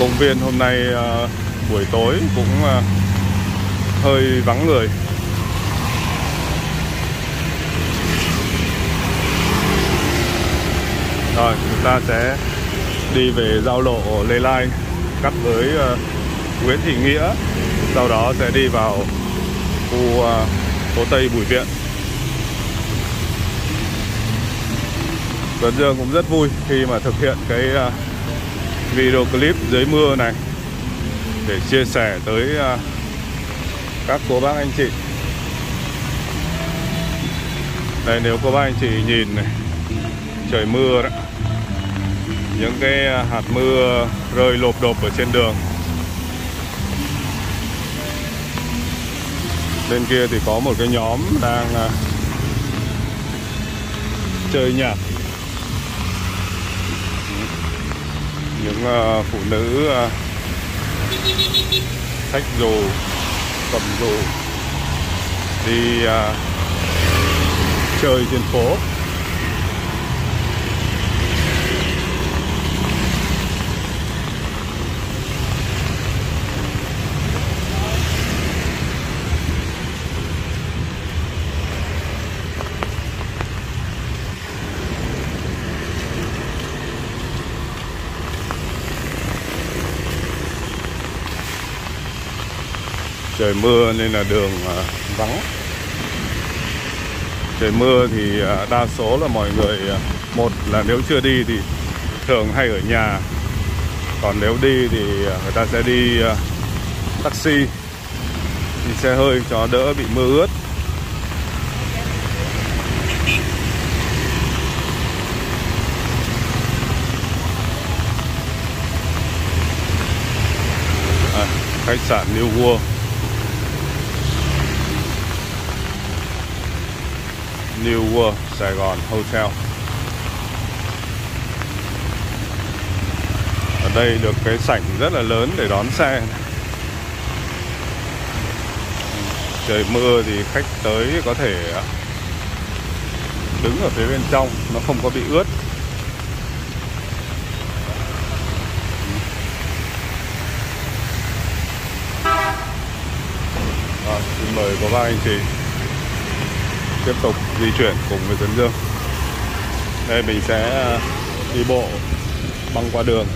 Speaker 1: công viên hôm nay uh, buổi tối cũng uh, hơi vắng người Rồi chúng ta sẽ đi về giao lộ Lê Lai cắt với uh, Nguyễn Thị Nghĩa Sau đó sẽ đi vào khu uh, phố Tây Bùi Viện Tuấn Dương cũng rất vui khi mà thực hiện cái uh, video clip dưới mưa này để chia sẻ tới uh, các cô bác anh chị đây nếu cô bác anh chị nhìn này trời mưa đó những cái à, hạt mưa rơi lộp độp ở trên đường bên kia thì có một cái nhóm đang à, chơi nhạc những à, phụ nữ sách dù cầm dù đi chơi trên phố trời mưa nên là đường à, vắng trời mưa thì à, đa số là mọi người à, một là nếu chưa đi thì thường hay ở nhà còn nếu đi thì người ta sẽ đi taxi đi xe hơi cho đỡ bị mưa ướt khách sạn New World New World Sài Gòn Hotel ở đây được cái sảnh rất là lớn để đón xe trời mưa thì khách tới có thể đứng ở phía bên trong nó không có bị ướt à, xin mời có ba anh chị tiếp tục di chuyển cùng với Tuấn Dương đây mình sẽ à, đi bộ băng qua đường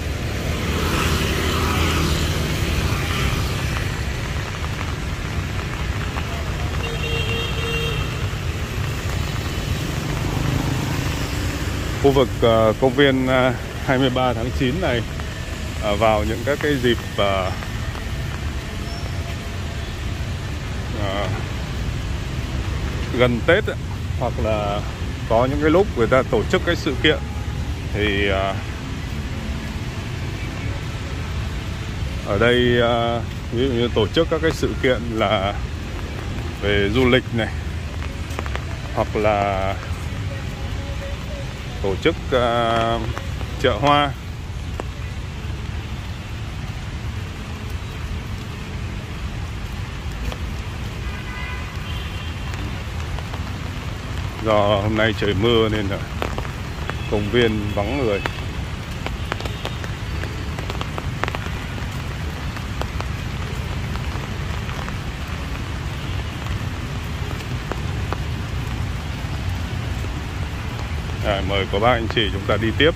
Speaker 1: khu vực à, công viên 23 à, tháng 9 này vào những các cái dịp gần Tết ấy, hoặc là có những cái lúc người ta tổ chức cái sự kiện thì uh, ở đây uh, ví dụ như tổ chức các cái sự kiện là về du lịch này hoặc là tổ chức uh, chợ hoa do hôm nay trời mưa nên là công viên vắng người à, mời các bác anh chị chúng ta đi tiếp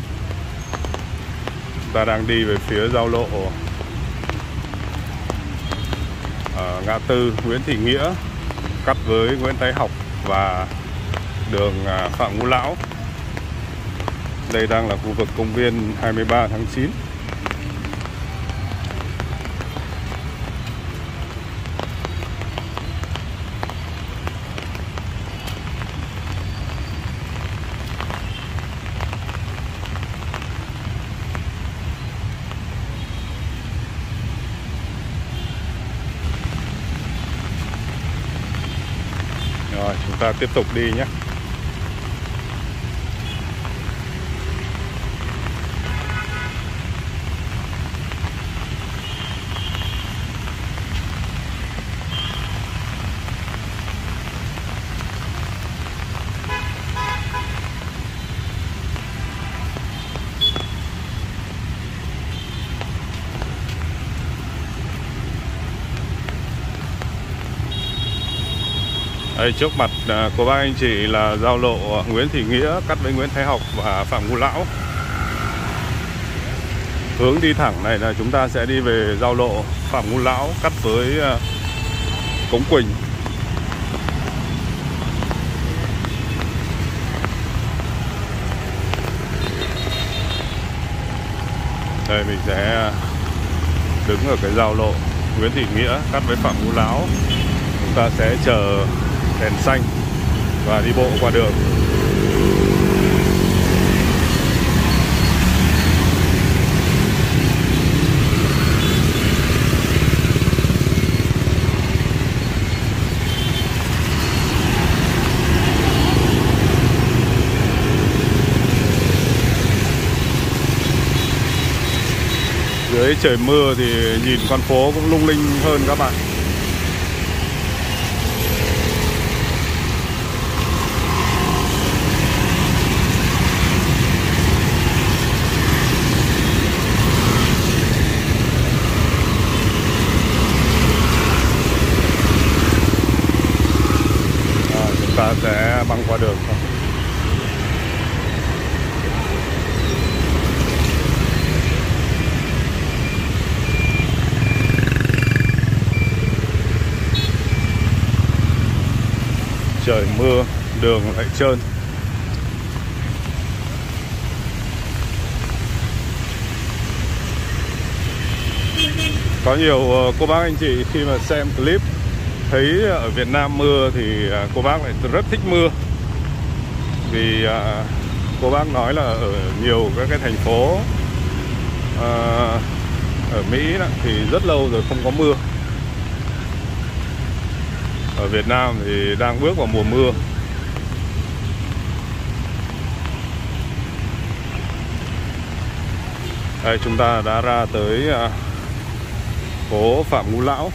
Speaker 1: chúng ta đang đi về phía giao lộ à, ngã tư Nguyễn Thị Nghĩa cắt với Nguyễn Thái Học và đường à, Phạm Ngũ Lão Đây đang là khu vực công viên 23 tháng 9 Rồi chúng ta tiếp tục đi nhé Đây trước mặt à, của ba anh chị là giao lộ à, Nguyễn Thị Nghĩa cắt với Nguyễn Thái Học và Phạm Ngũ Lão. Hướng đi thẳng này là chúng ta sẽ đi về giao lộ Phạm Ngũ Lão cắt với à, Cống Quỳnh. Đây mình sẽ đứng ở cái giao lộ Nguyễn Thị Nghĩa cắt với Phạm Ngũ Lão. Chúng ta sẽ chờ đèn xanh và đi bộ qua đường dưới trời mưa thì nhìn con phố cũng lung linh hơn các bạn qua đường không trời mưa đường lại trơn có nhiều ờ, cô bác anh chị khi mà xem clip thấy ở Việt Nam mưa thì à, cô bác lại rất thích mưa thì à, cô bác nói là ở nhiều các cái thành phố à, ở Mỹ đó, thì rất lâu rồi không có mưa ở Việt Nam thì đang bước vào mùa mưa Đây, chúng ta đã ra tới à, phố Phạm Ngũ Lão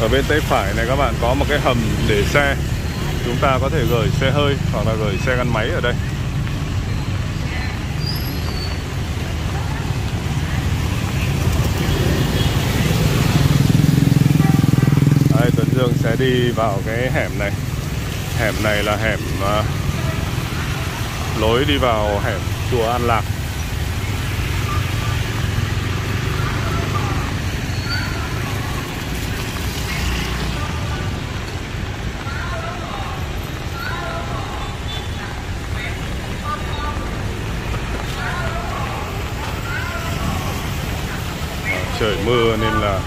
Speaker 1: ở bên tay phải này các bạn có một cái hầm để xe chúng ta có thể gửi xe hơi hoặc là gửi xe gắn máy ở đây Đây, Tuấn Dương sẽ đi vào cái hẻm này Hẻm này là hẻm uh, Lối đi vào hẻm Chùa An Lạc mưa nên là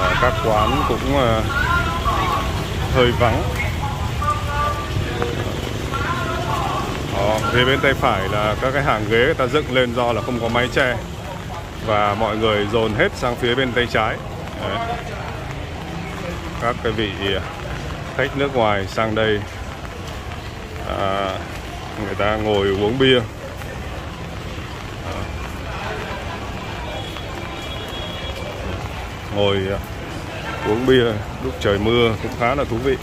Speaker 1: à, các quán cũng à, hơi vắng Đó, ờ, phía bên tay phải là các cái hàng ghế ta dựng lên do là không có máy che và mọi người dồn hết sang phía bên tay trái Đấy. các cái vị khách nước ngoài sang đây à, người ta ngồi uống bia ngồi ờ, uống bia lúc trời mưa cũng khá là thú vị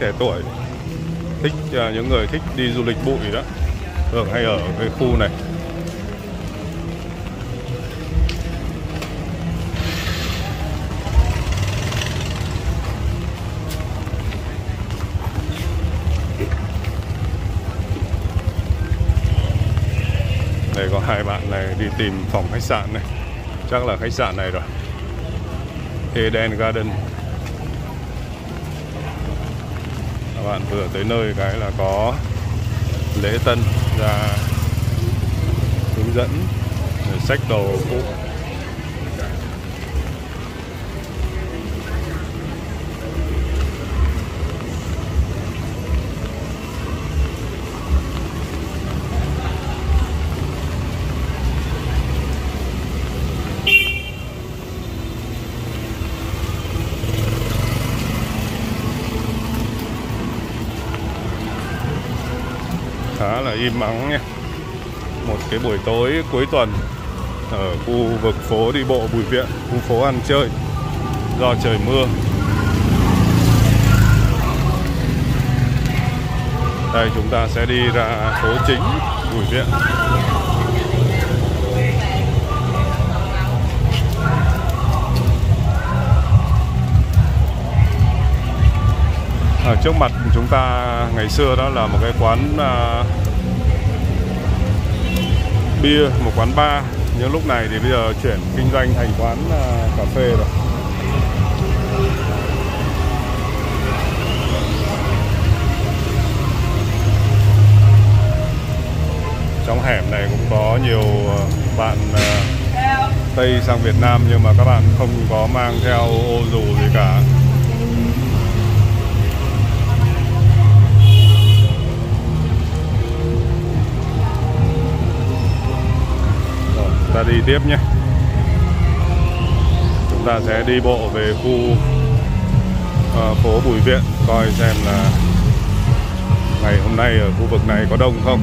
Speaker 1: trẻ tuổi thích uh, những người thích đi du lịch bụi đó thường hay ở cái khu này đây có hai bạn này đi tìm phòng khách sạn này chắc là khách sạn này rồi Eden Garden bạn vừa tới nơi cái là có lễ tân ra hướng dẫn sách đồ cũ im ắng nha một cái buổi tối cuối tuần ở khu vực phố đi bộ Bùi Viện khu phố ăn chơi do trời mưa đây chúng ta sẽ đi ra phố chính Bùi Viện ở trước mặt chúng ta ngày xưa đó là một cái quán uh, bia, một quán bar Nhưng lúc này thì bây giờ chuyển kinh doanh thành quán à, cà phê rồi Trong hẻm này cũng có nhiều à, bạn à, Tây sang Việt Nam nhưng mà các bạn không có mang theo ô dù gì cả ta đi tiếp nhé chúng ta sẽ đi bộ về khu uh, phố Bùi Viện coi xem là ngày hôm nay ở khu vực này có đông không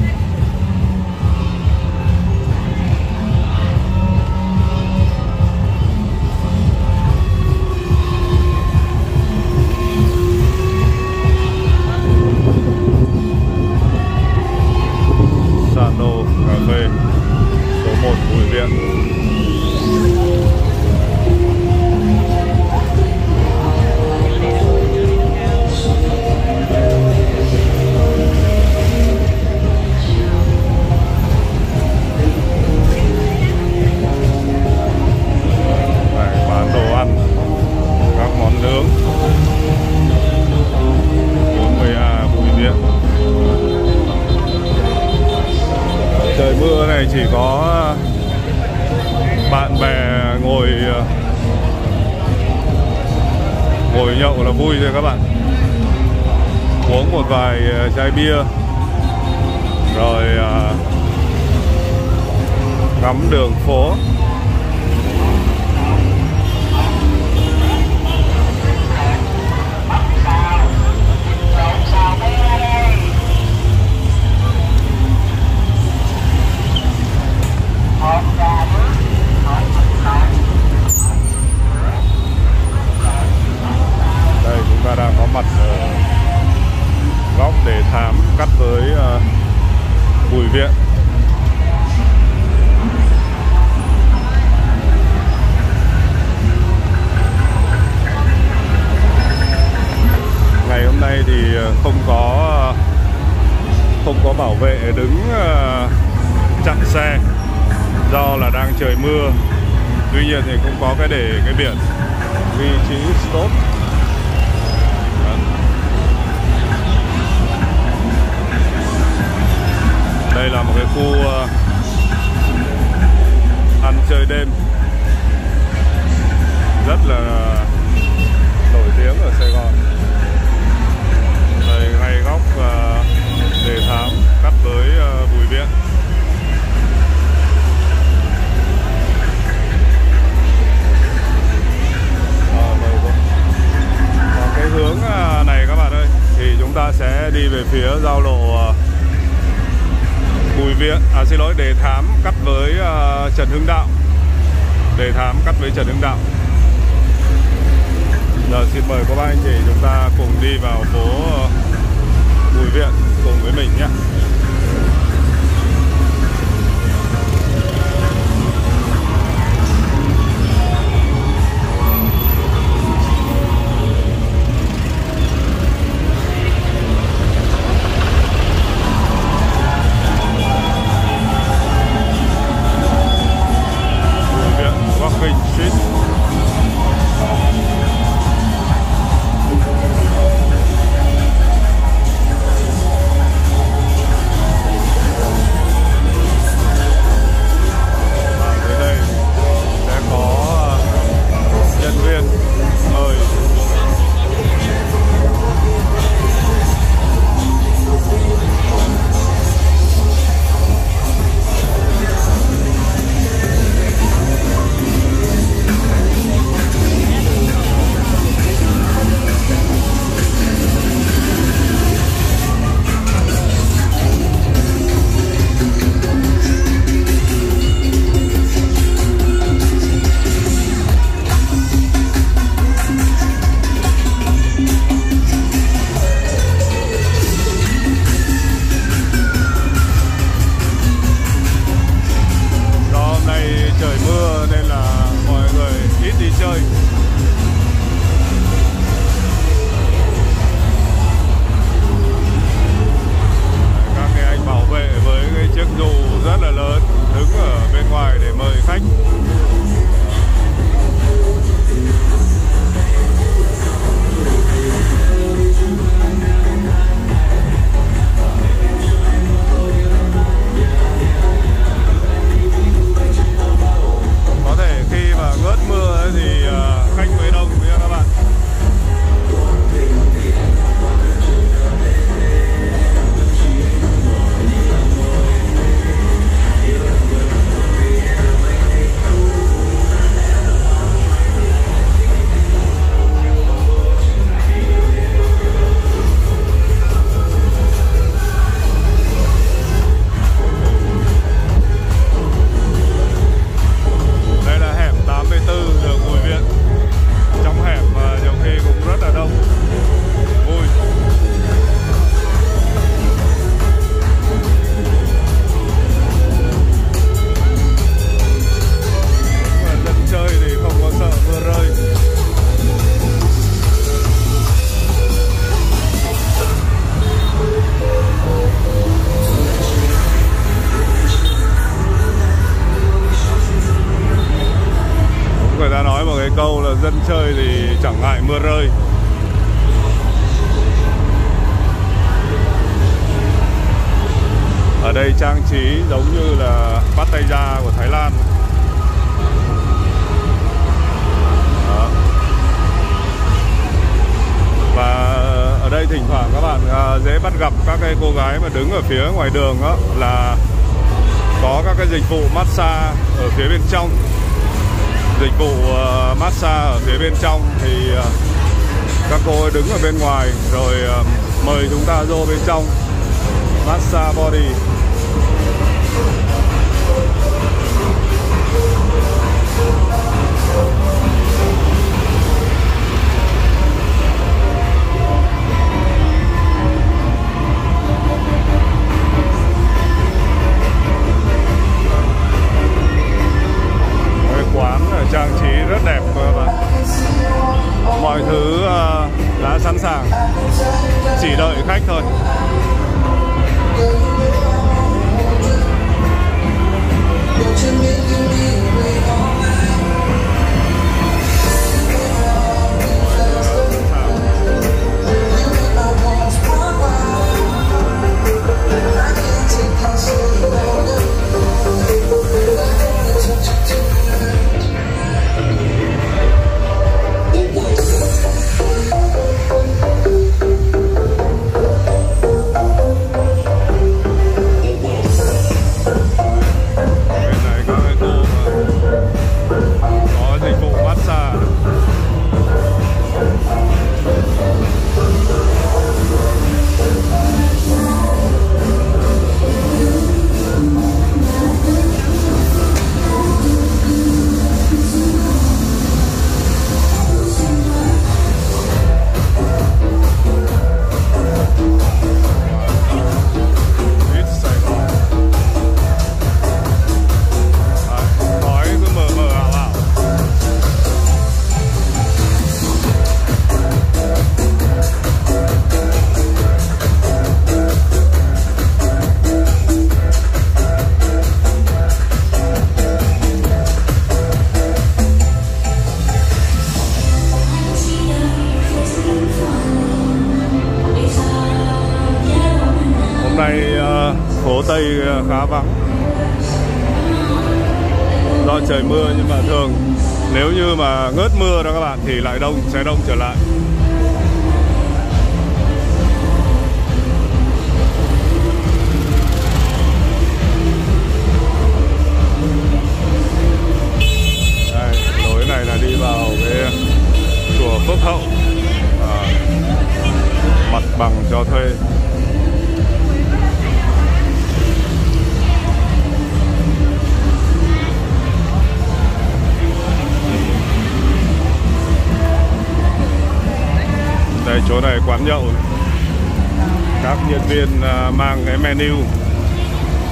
Speaker 1: Colômbia. be a ở phía ngoài đường đó là có các cái dịch vụ massage ở phía bên trong dịch vụ uh, massage ở phía bên trong thì uh, các cô ấy đứng ở bên ngoài rồi uh, mời chúng ta vô bên trong massage body trang trí rất đẹp các bạn mọi thứ ờ, đã sẵn sàng chỉ đợi khách thôi Thank you.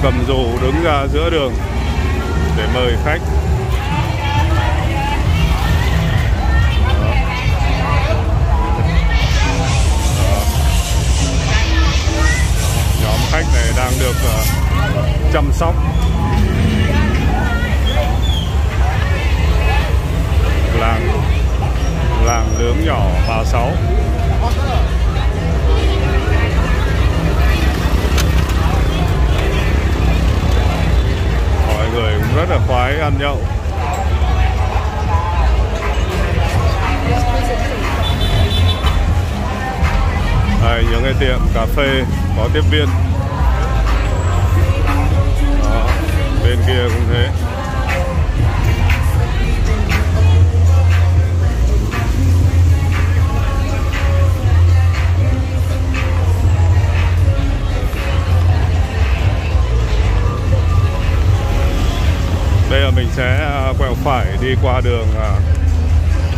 Speaker 1: cầm rổ đứng ra à, giữa đường bàn nhậu Đây, những cái tiệm cà phê có tiếp viên Đó, bên kia cũng thế Đây là mình sẽ à, quẹo phải đi qua đường à,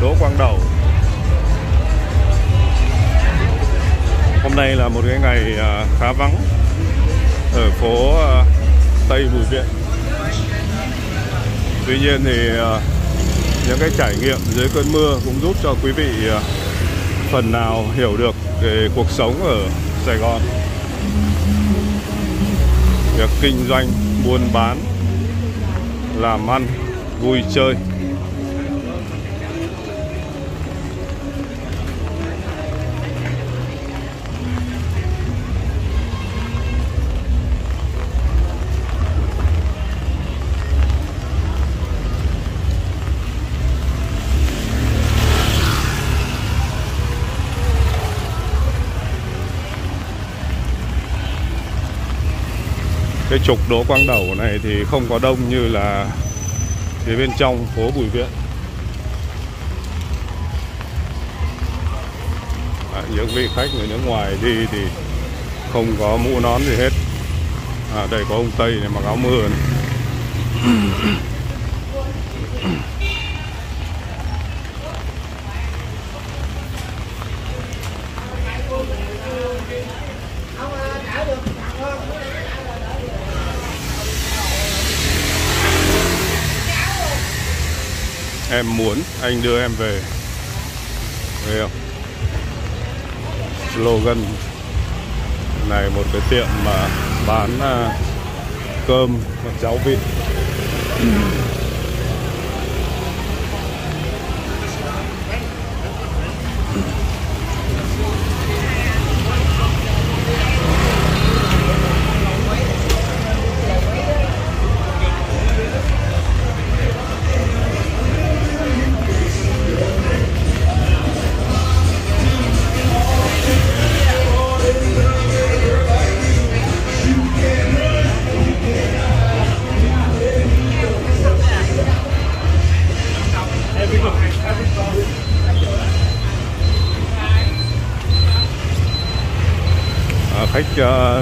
Speaker 1: Đỗ Quang Đầu. Hôm nay là một cái ngày à, khá vắng ở phố Tây Bùi Viện Tuy nhiên thì những cái trải nghiệm dưới cơn mưa cũng giúp cho quý vị phần nào hiểu được về cuộc sống ở Sài Gòn việc kinh doanh buôn bán làm ăn vui chơi cái trục Đỗ Quang Đầu này thì không có đông như là phía bên trong phố Bùi Viện à, những vị khách người nước ngoài đi thì không có mũ nón gì hết à, đây có ông Tây này mặc áo mưa này. em muốn anh đưa em về Thấy không slogan này một cái tiệm mà bán à, cơm và cháo vịt ừ.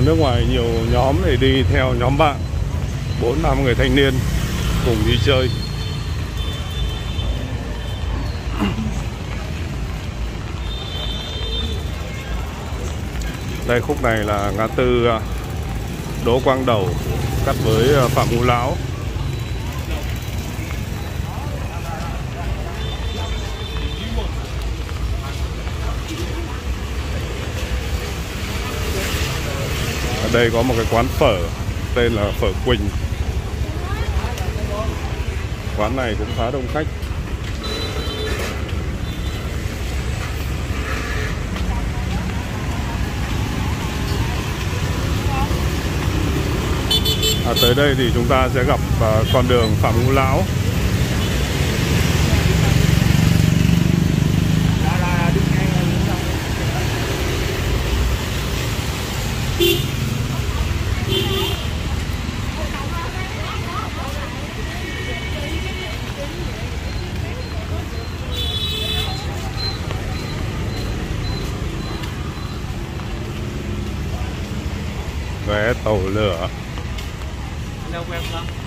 Speaker 1: nước ngoài nhiều nhóm để đi theo nhóm bạn bốn năm người thanh niên cùng đi chơi đây khúc này là ngã tư à, Đỗ Quang Đầu cắt với à, Phạm Ngũ Lão đây có một cái quán phở tên là phở Quỳnh quán này cũng khá đông khách à, tới đây thì chúng ta sẽ gặp uh, con đường Phạm Ngũ Lão tàu lửa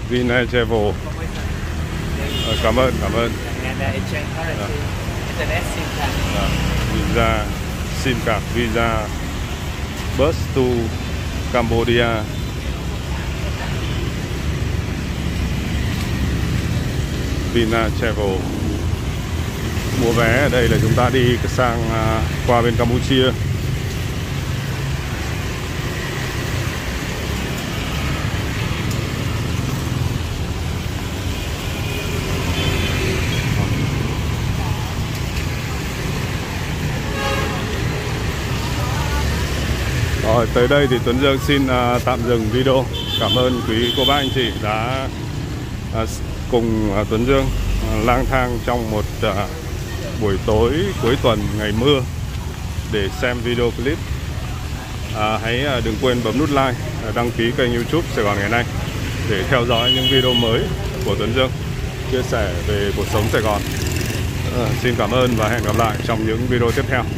Speaker 1: Vina Travel à, cảm ơn cảm ơn à, visa sim card visa bus to Cambodia Vina Travel mua vé ở đây là chúng ta đi sang à, qua bên Campuchia tới đây thì Tuấn Dương xin uh, tạm dừng video. Cảm ơn quý cô bác anh chị đã uh, cùng uh, Tuấn Dương uh, lang thang trong một uh, buổi tối cuối tuần ngày mưa để xem video clip. À, hãy à, đừng quên bấm nút like, à, đăng ký kênh youtube Sài Gòn ngày nay để theo dõi những video mới của Tuấn Dương chia sẻ về cuộc sống Sài Gòn. À, xin cảm ơn và hẹn gặp lại trong những video tiếp theo.